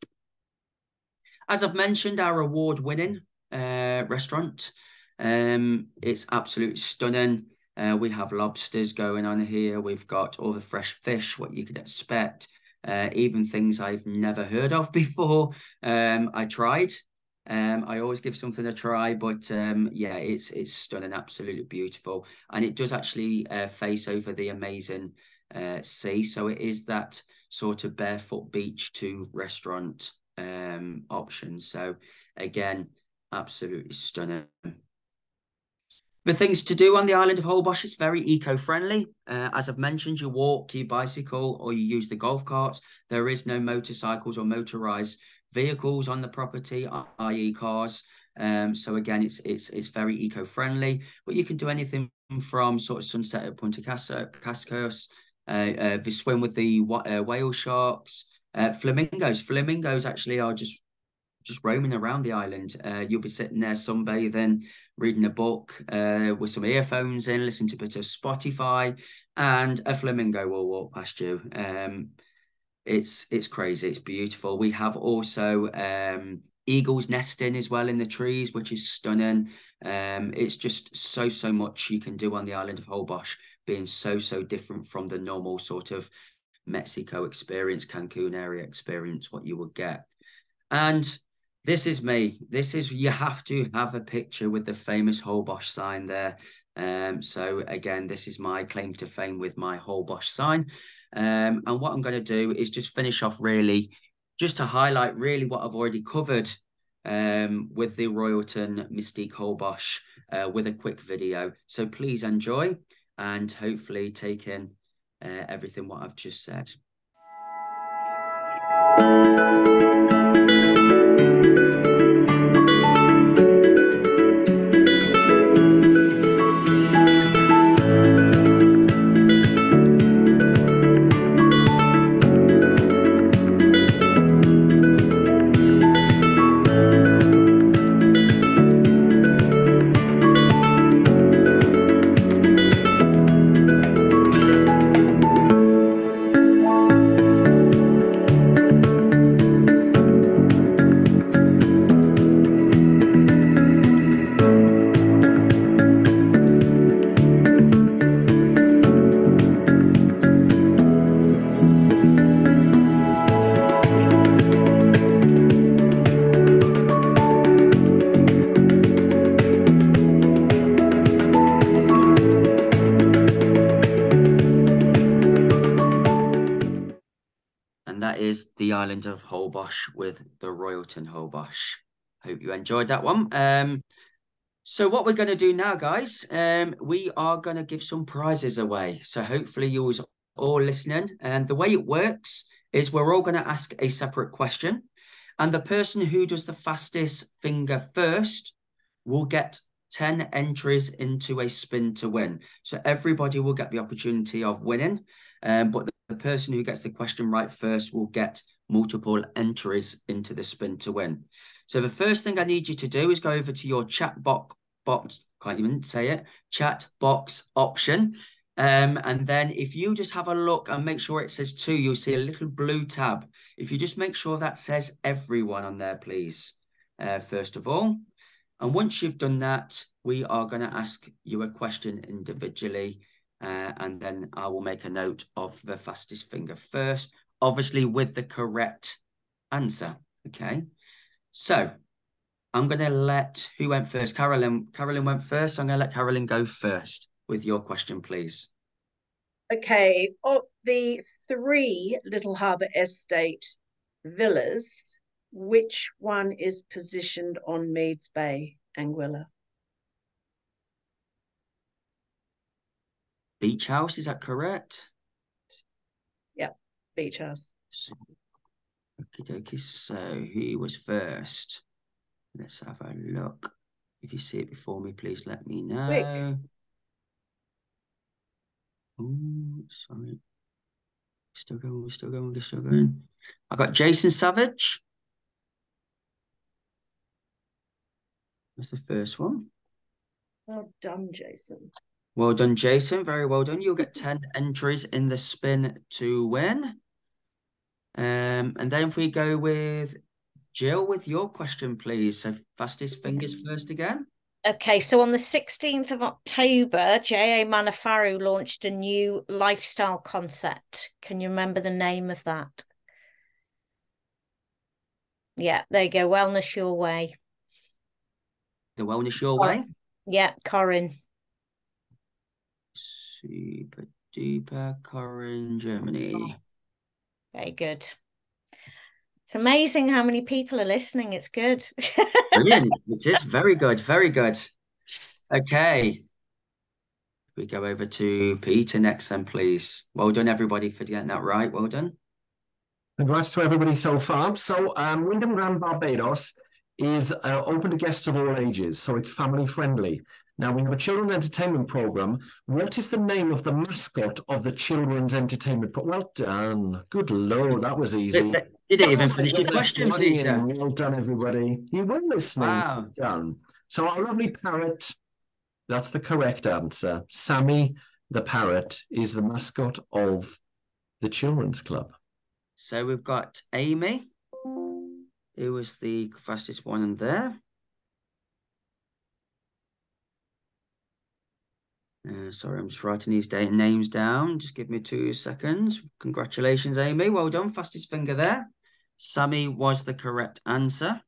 Speaker 1: As I've mentioned, our award winning uh, restaurant, um, it's absolutely stunning. Uh, we have lobsters going on here. We've got all the fresh fish, what you could expect uh, even things I've never heard of [laughs] before. Um, I tried. Um, I always give something a try, but um, yeah, it's it's stunning, absolutely beautiful, and it does actually uh, face over the amazing uh, sea. So it is that sort of barefoot beach to restaurant um, option. So again, absolutely stunning. The things to do on the island of Holbox, it's very eco-friendly. Uh, as I've mentioned, you walk, you bicycle, or you use the golf carts. There is no motorcycles or motorized vehicles on the property, i.e. cars. Um, so again, it's it's it's very eco-friendly, but you can do anything from sort of sunset at Punta Cocos. Uh, uh, they swim with the uh, whale sharks. Uh, flamingos. Flamingos actually are just just roaming around the island. Uh, you'll be sitting there sunbathing, reading a book uh, with some earphones in, listening to a bit of Spotify, and a flamingo will walk past you. Um, it's it's crazy. It's beautiful. We have also um, eagles nesting as well in the trees, which is stunning. Um, it's just so so much you can do on the island of Holbox, being so so different from the normal sort of Mexico experience, Cancun area experience, what you would get. And this is me. This is you have to have a picture with the famous Holbox sign there. Um, so again, this is my claim to fame with my Holbox sign. Um, and what I'm going to do is just finish off really, just to highlight really what I've already covered um, with the Royalton Mystique Holbox uh, with a quick video. So please enjoy and hopefully take in uh, everything what I've just said. Holbox with the Royalton Holbox. Hope you enjoyed that one. Um, so what we're going to do now, guys, um, we are going to give some prizes away. So hopefully you are all listening. And the way it works is we're all going to ask a separate question. And the person who does the fastest finger first will get 10 entries into a spin to win. So everybody will get the opportunity of winning. Um, but the person who gets the question right first will get multiple entries into the spin to win. So the first thing I need you to do is go over to your chat box, box can't even say it, chat box option. Um, and then if you just have a look and make sure it says two, you'll see a little blue tab. If you just make sure that says everyone on there, please, uh, first of all. And once you've done that, we are going to ask you a question individually. Uh, and then I will make a note of the fastest finger first obviously with the correct answer. Okay. So I'm going to let who went first? Carolyn. Carolyn went first. I'm going to let Carolyn go first with your question, please.
Speaker 3: Okay. Of the three Little Harbour Estate villas, which one is positioned on Meads Bay, Anguilla?
Speaker 1: Beach House, is that correct?
Speaker 3: Beach house. So,
Speaker 1: okay, dokie. So he was first. Let's have a look. If you see it before me, please let me know. Quick. Oh, sorry. Still going, we're still going, we're still going. I got Jason Savage. That's the first one.
Speaker 3: Well done, Jason.
Speaker 1: Well done, Jason. Very well done. You'll get 10 entries in the spin to win. Um, and then if we go with Jill with your question, please. So fastest fingers first again.
Speaker 2: Okay, so on the 16th of October, JA Manafaru launched a new lifestyle concept. Can you remember the name of that? Yeah, there you go. Wellness Your Way.
Speaker 1: The Wellness Your Way?
Speaker 2: Yeah, Corin.
Speaker 1: Super duper Corin, Germany.
Speaker 2: Very good. It's amazing how many people are listening. It's good.
Speaker 1: Brilliant. [laughs] It is very good. Very good. Okay. We go over to Peter next, then, please. Well done, everybody, for getting that right. Well done.
Speaker 4: Congrats to everybody so far. So, um, Wyndham Grand Barbados is uh, open to guests of all ages, so it's family friendly. Now we have a children's entertainment program. What is the name of the mascot of the children's entertainment program? Well done. Good lord, that was easy.
Speaker 1: You didn't even finish your question?
Speaker 4: Well done, everybody. You were listening.
Speaker 1: Wow.
Speaker 4: Done. So our lovely parrot, that's the correct answer. Sammy the parrot is the mascot of the children's club.
Speaker 1: So we've got Amy, who was the fastest one in there. Uh, sorry, I'm just writing these names down. Just give me two seconds. Congratulations, Amy. Well done. Fastest finger there. Sammy was the correct answer.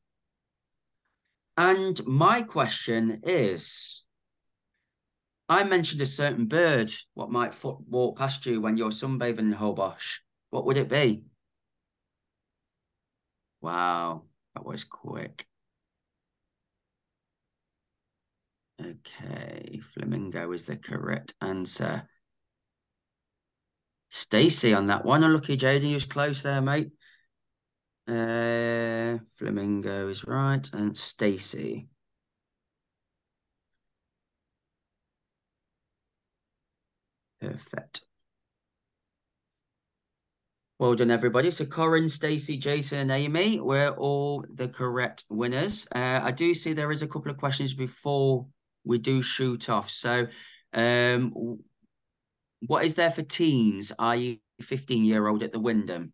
Speaker 1: And my question is I mentioned a certain bird, what might foot walk past you when you're sunbathing in Holbox. What would it be? Wow, that was quick. Okay, flamingo is the correct answer. Stacy on that one. Unlucky Jaden, you was close there, mate. Uh, flamingo is right, and Stacy. Perfect. Well done, everybody. So Corin, Stacey, Jason, and Amy, we're all the correct winners. Uh, I do see there is a couple of questions before we do shoot off. So um, what is there for teens, i.e. 15-year-old at the Wyndham?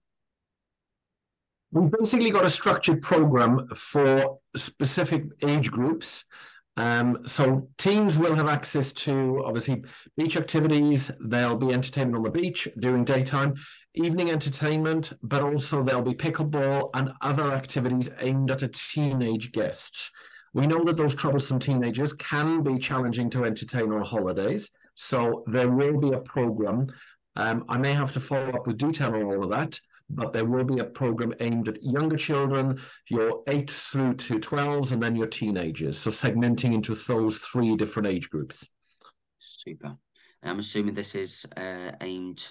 Speaker 4: We've basically got a structured program for specific age groups. Um, so teens will have access to obviously beach activities. There'll be entertainment on the beach during daytime, evening entertainment, but also there'll be pickleball and other activities aimed at a teenage guest. We know that those troublesome teenagers can be challenging to entertain on holidays. So there will be a program. Um, I may have to follow up with detail on all of that, but there will be a program aimed at younger children, your 8 through to 12s, and then your teenagers. So segmenting into those three different age groups.
Speaker 1: Super. I'm assuming this is uh, aimed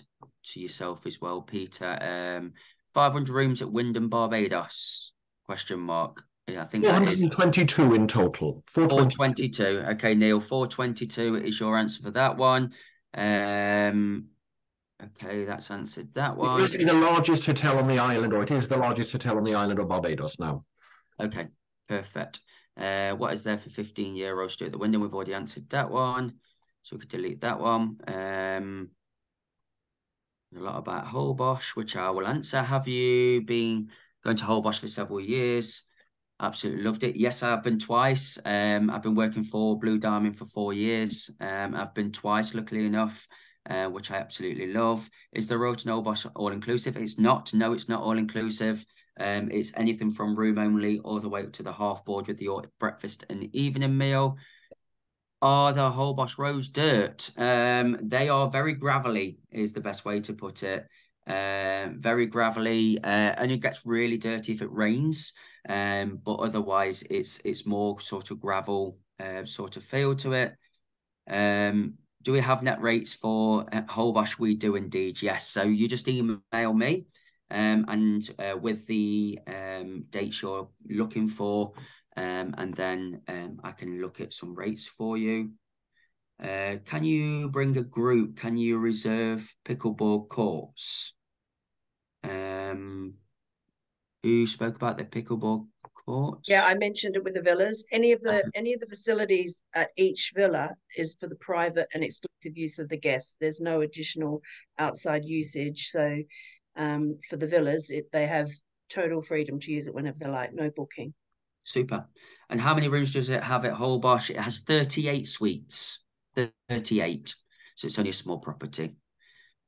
Speaker 1: to yourself as well, Peter. Um, 500 rooms at Wyndham Barbados? Question mark. Yeah, I think that is
Speaker 4: 422 in total. 422.
Speaker 1: 422. Okay, Neil, 422 is your answer for that one. Um, okay, that's answered that
Speaker 4: It
Speaker 1: one.
Speaker 4: will be the largest hotel on the island, or it is the largest hotel on the island of Barbados now.
Speaker 1: Okay, perfect. Uh, what is there for 15 euros to at the Wyndham? We've already answered that one. So we could delete that one. Um, a lot about Holbox, which I will answer. Have you been going to Holbox for several years? Absolutely loved it. Yes, I've been twice. Um, I've been working for Blue Diamond for four years. Um, I've been twice, luckily enough, uh, which I absolutely love. Is the road to Holbox all inclusive? It's not. No, it's not all inclusive. Um, it's anything from room only all the way up to the half board with your breakfast and evening meal. Are the Holbox roads dirt? Um, they are very gravelly, is the best way to put it. Um, very gravelly, uh, and it gets really dirty if it rains. Um, but otherwise, it's it's more sort of gravel uh, sort of feel to it. Um, do we have net rates for uh, Holbox? We do indeed, yes. So you just email me, um, and uh, with the um dates you're looking for, um, and then um I can look at some rates for you. Uh, can you bring a group? Can you reserve pickleball courts? Um, who spoke about the pickleball courts?
Speaker 3: Yeah, I mentioned it with the villas. Any of the
Speaker 1: Okay.
Speaker 3: any of the facilities at each villa is for the private and exclusive use of the guests. There's no additional outside usage. So um, for the villas, it, they have total freedom to use it whenever they like, no booking.
Speaker 1: Super. And how many rooms does it have at Holbox? It has 38 suites. 38. So it's only a small property.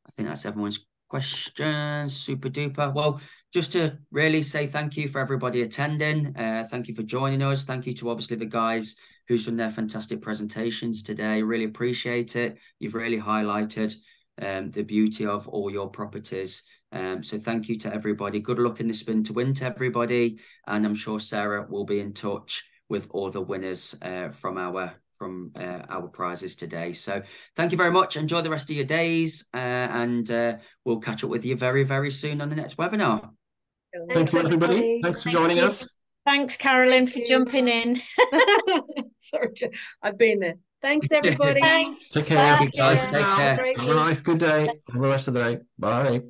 Speaker 1: I think that's everyone's questions. Super duper. Well, just to really say thank you for everybody attending. Uh, thank you for joining us. Thank you to obviously the guys who's done their fantastic presentations today. Really appreciate it. You've really highlighted um, the beauty of all your properties. Um, so thank you to everybody. Good luck in the spin to win to everybody. And I'm sure Sarah will be in touch with all the winners uh, from our from uh, our prizes today. So thank you very much. Enjoy the rest of your days, uh, and uh, we'll catch up with you very very soon on the next webinar.
Speaker 4: Thank you, everybody. Thanks for
Speaker 2: Thank
Speaker 4: joining
Speaker 2: you.
Speaker 4: us.
Speaker 2: Thanks, Carolyn, for
Speaker 3: you.
Speaker 2: jumping in. [laughs]
Speaker 3: Sorry, I've been there. Thanks, everybody. [laughs]
Speaker 2: Thanks.
Speaker 4: Take care.
Speaker 2: Bye.
Speaker 1: guys. Take care.
Speaker 4: Have a nice good day. Have the rest of the day. Bye.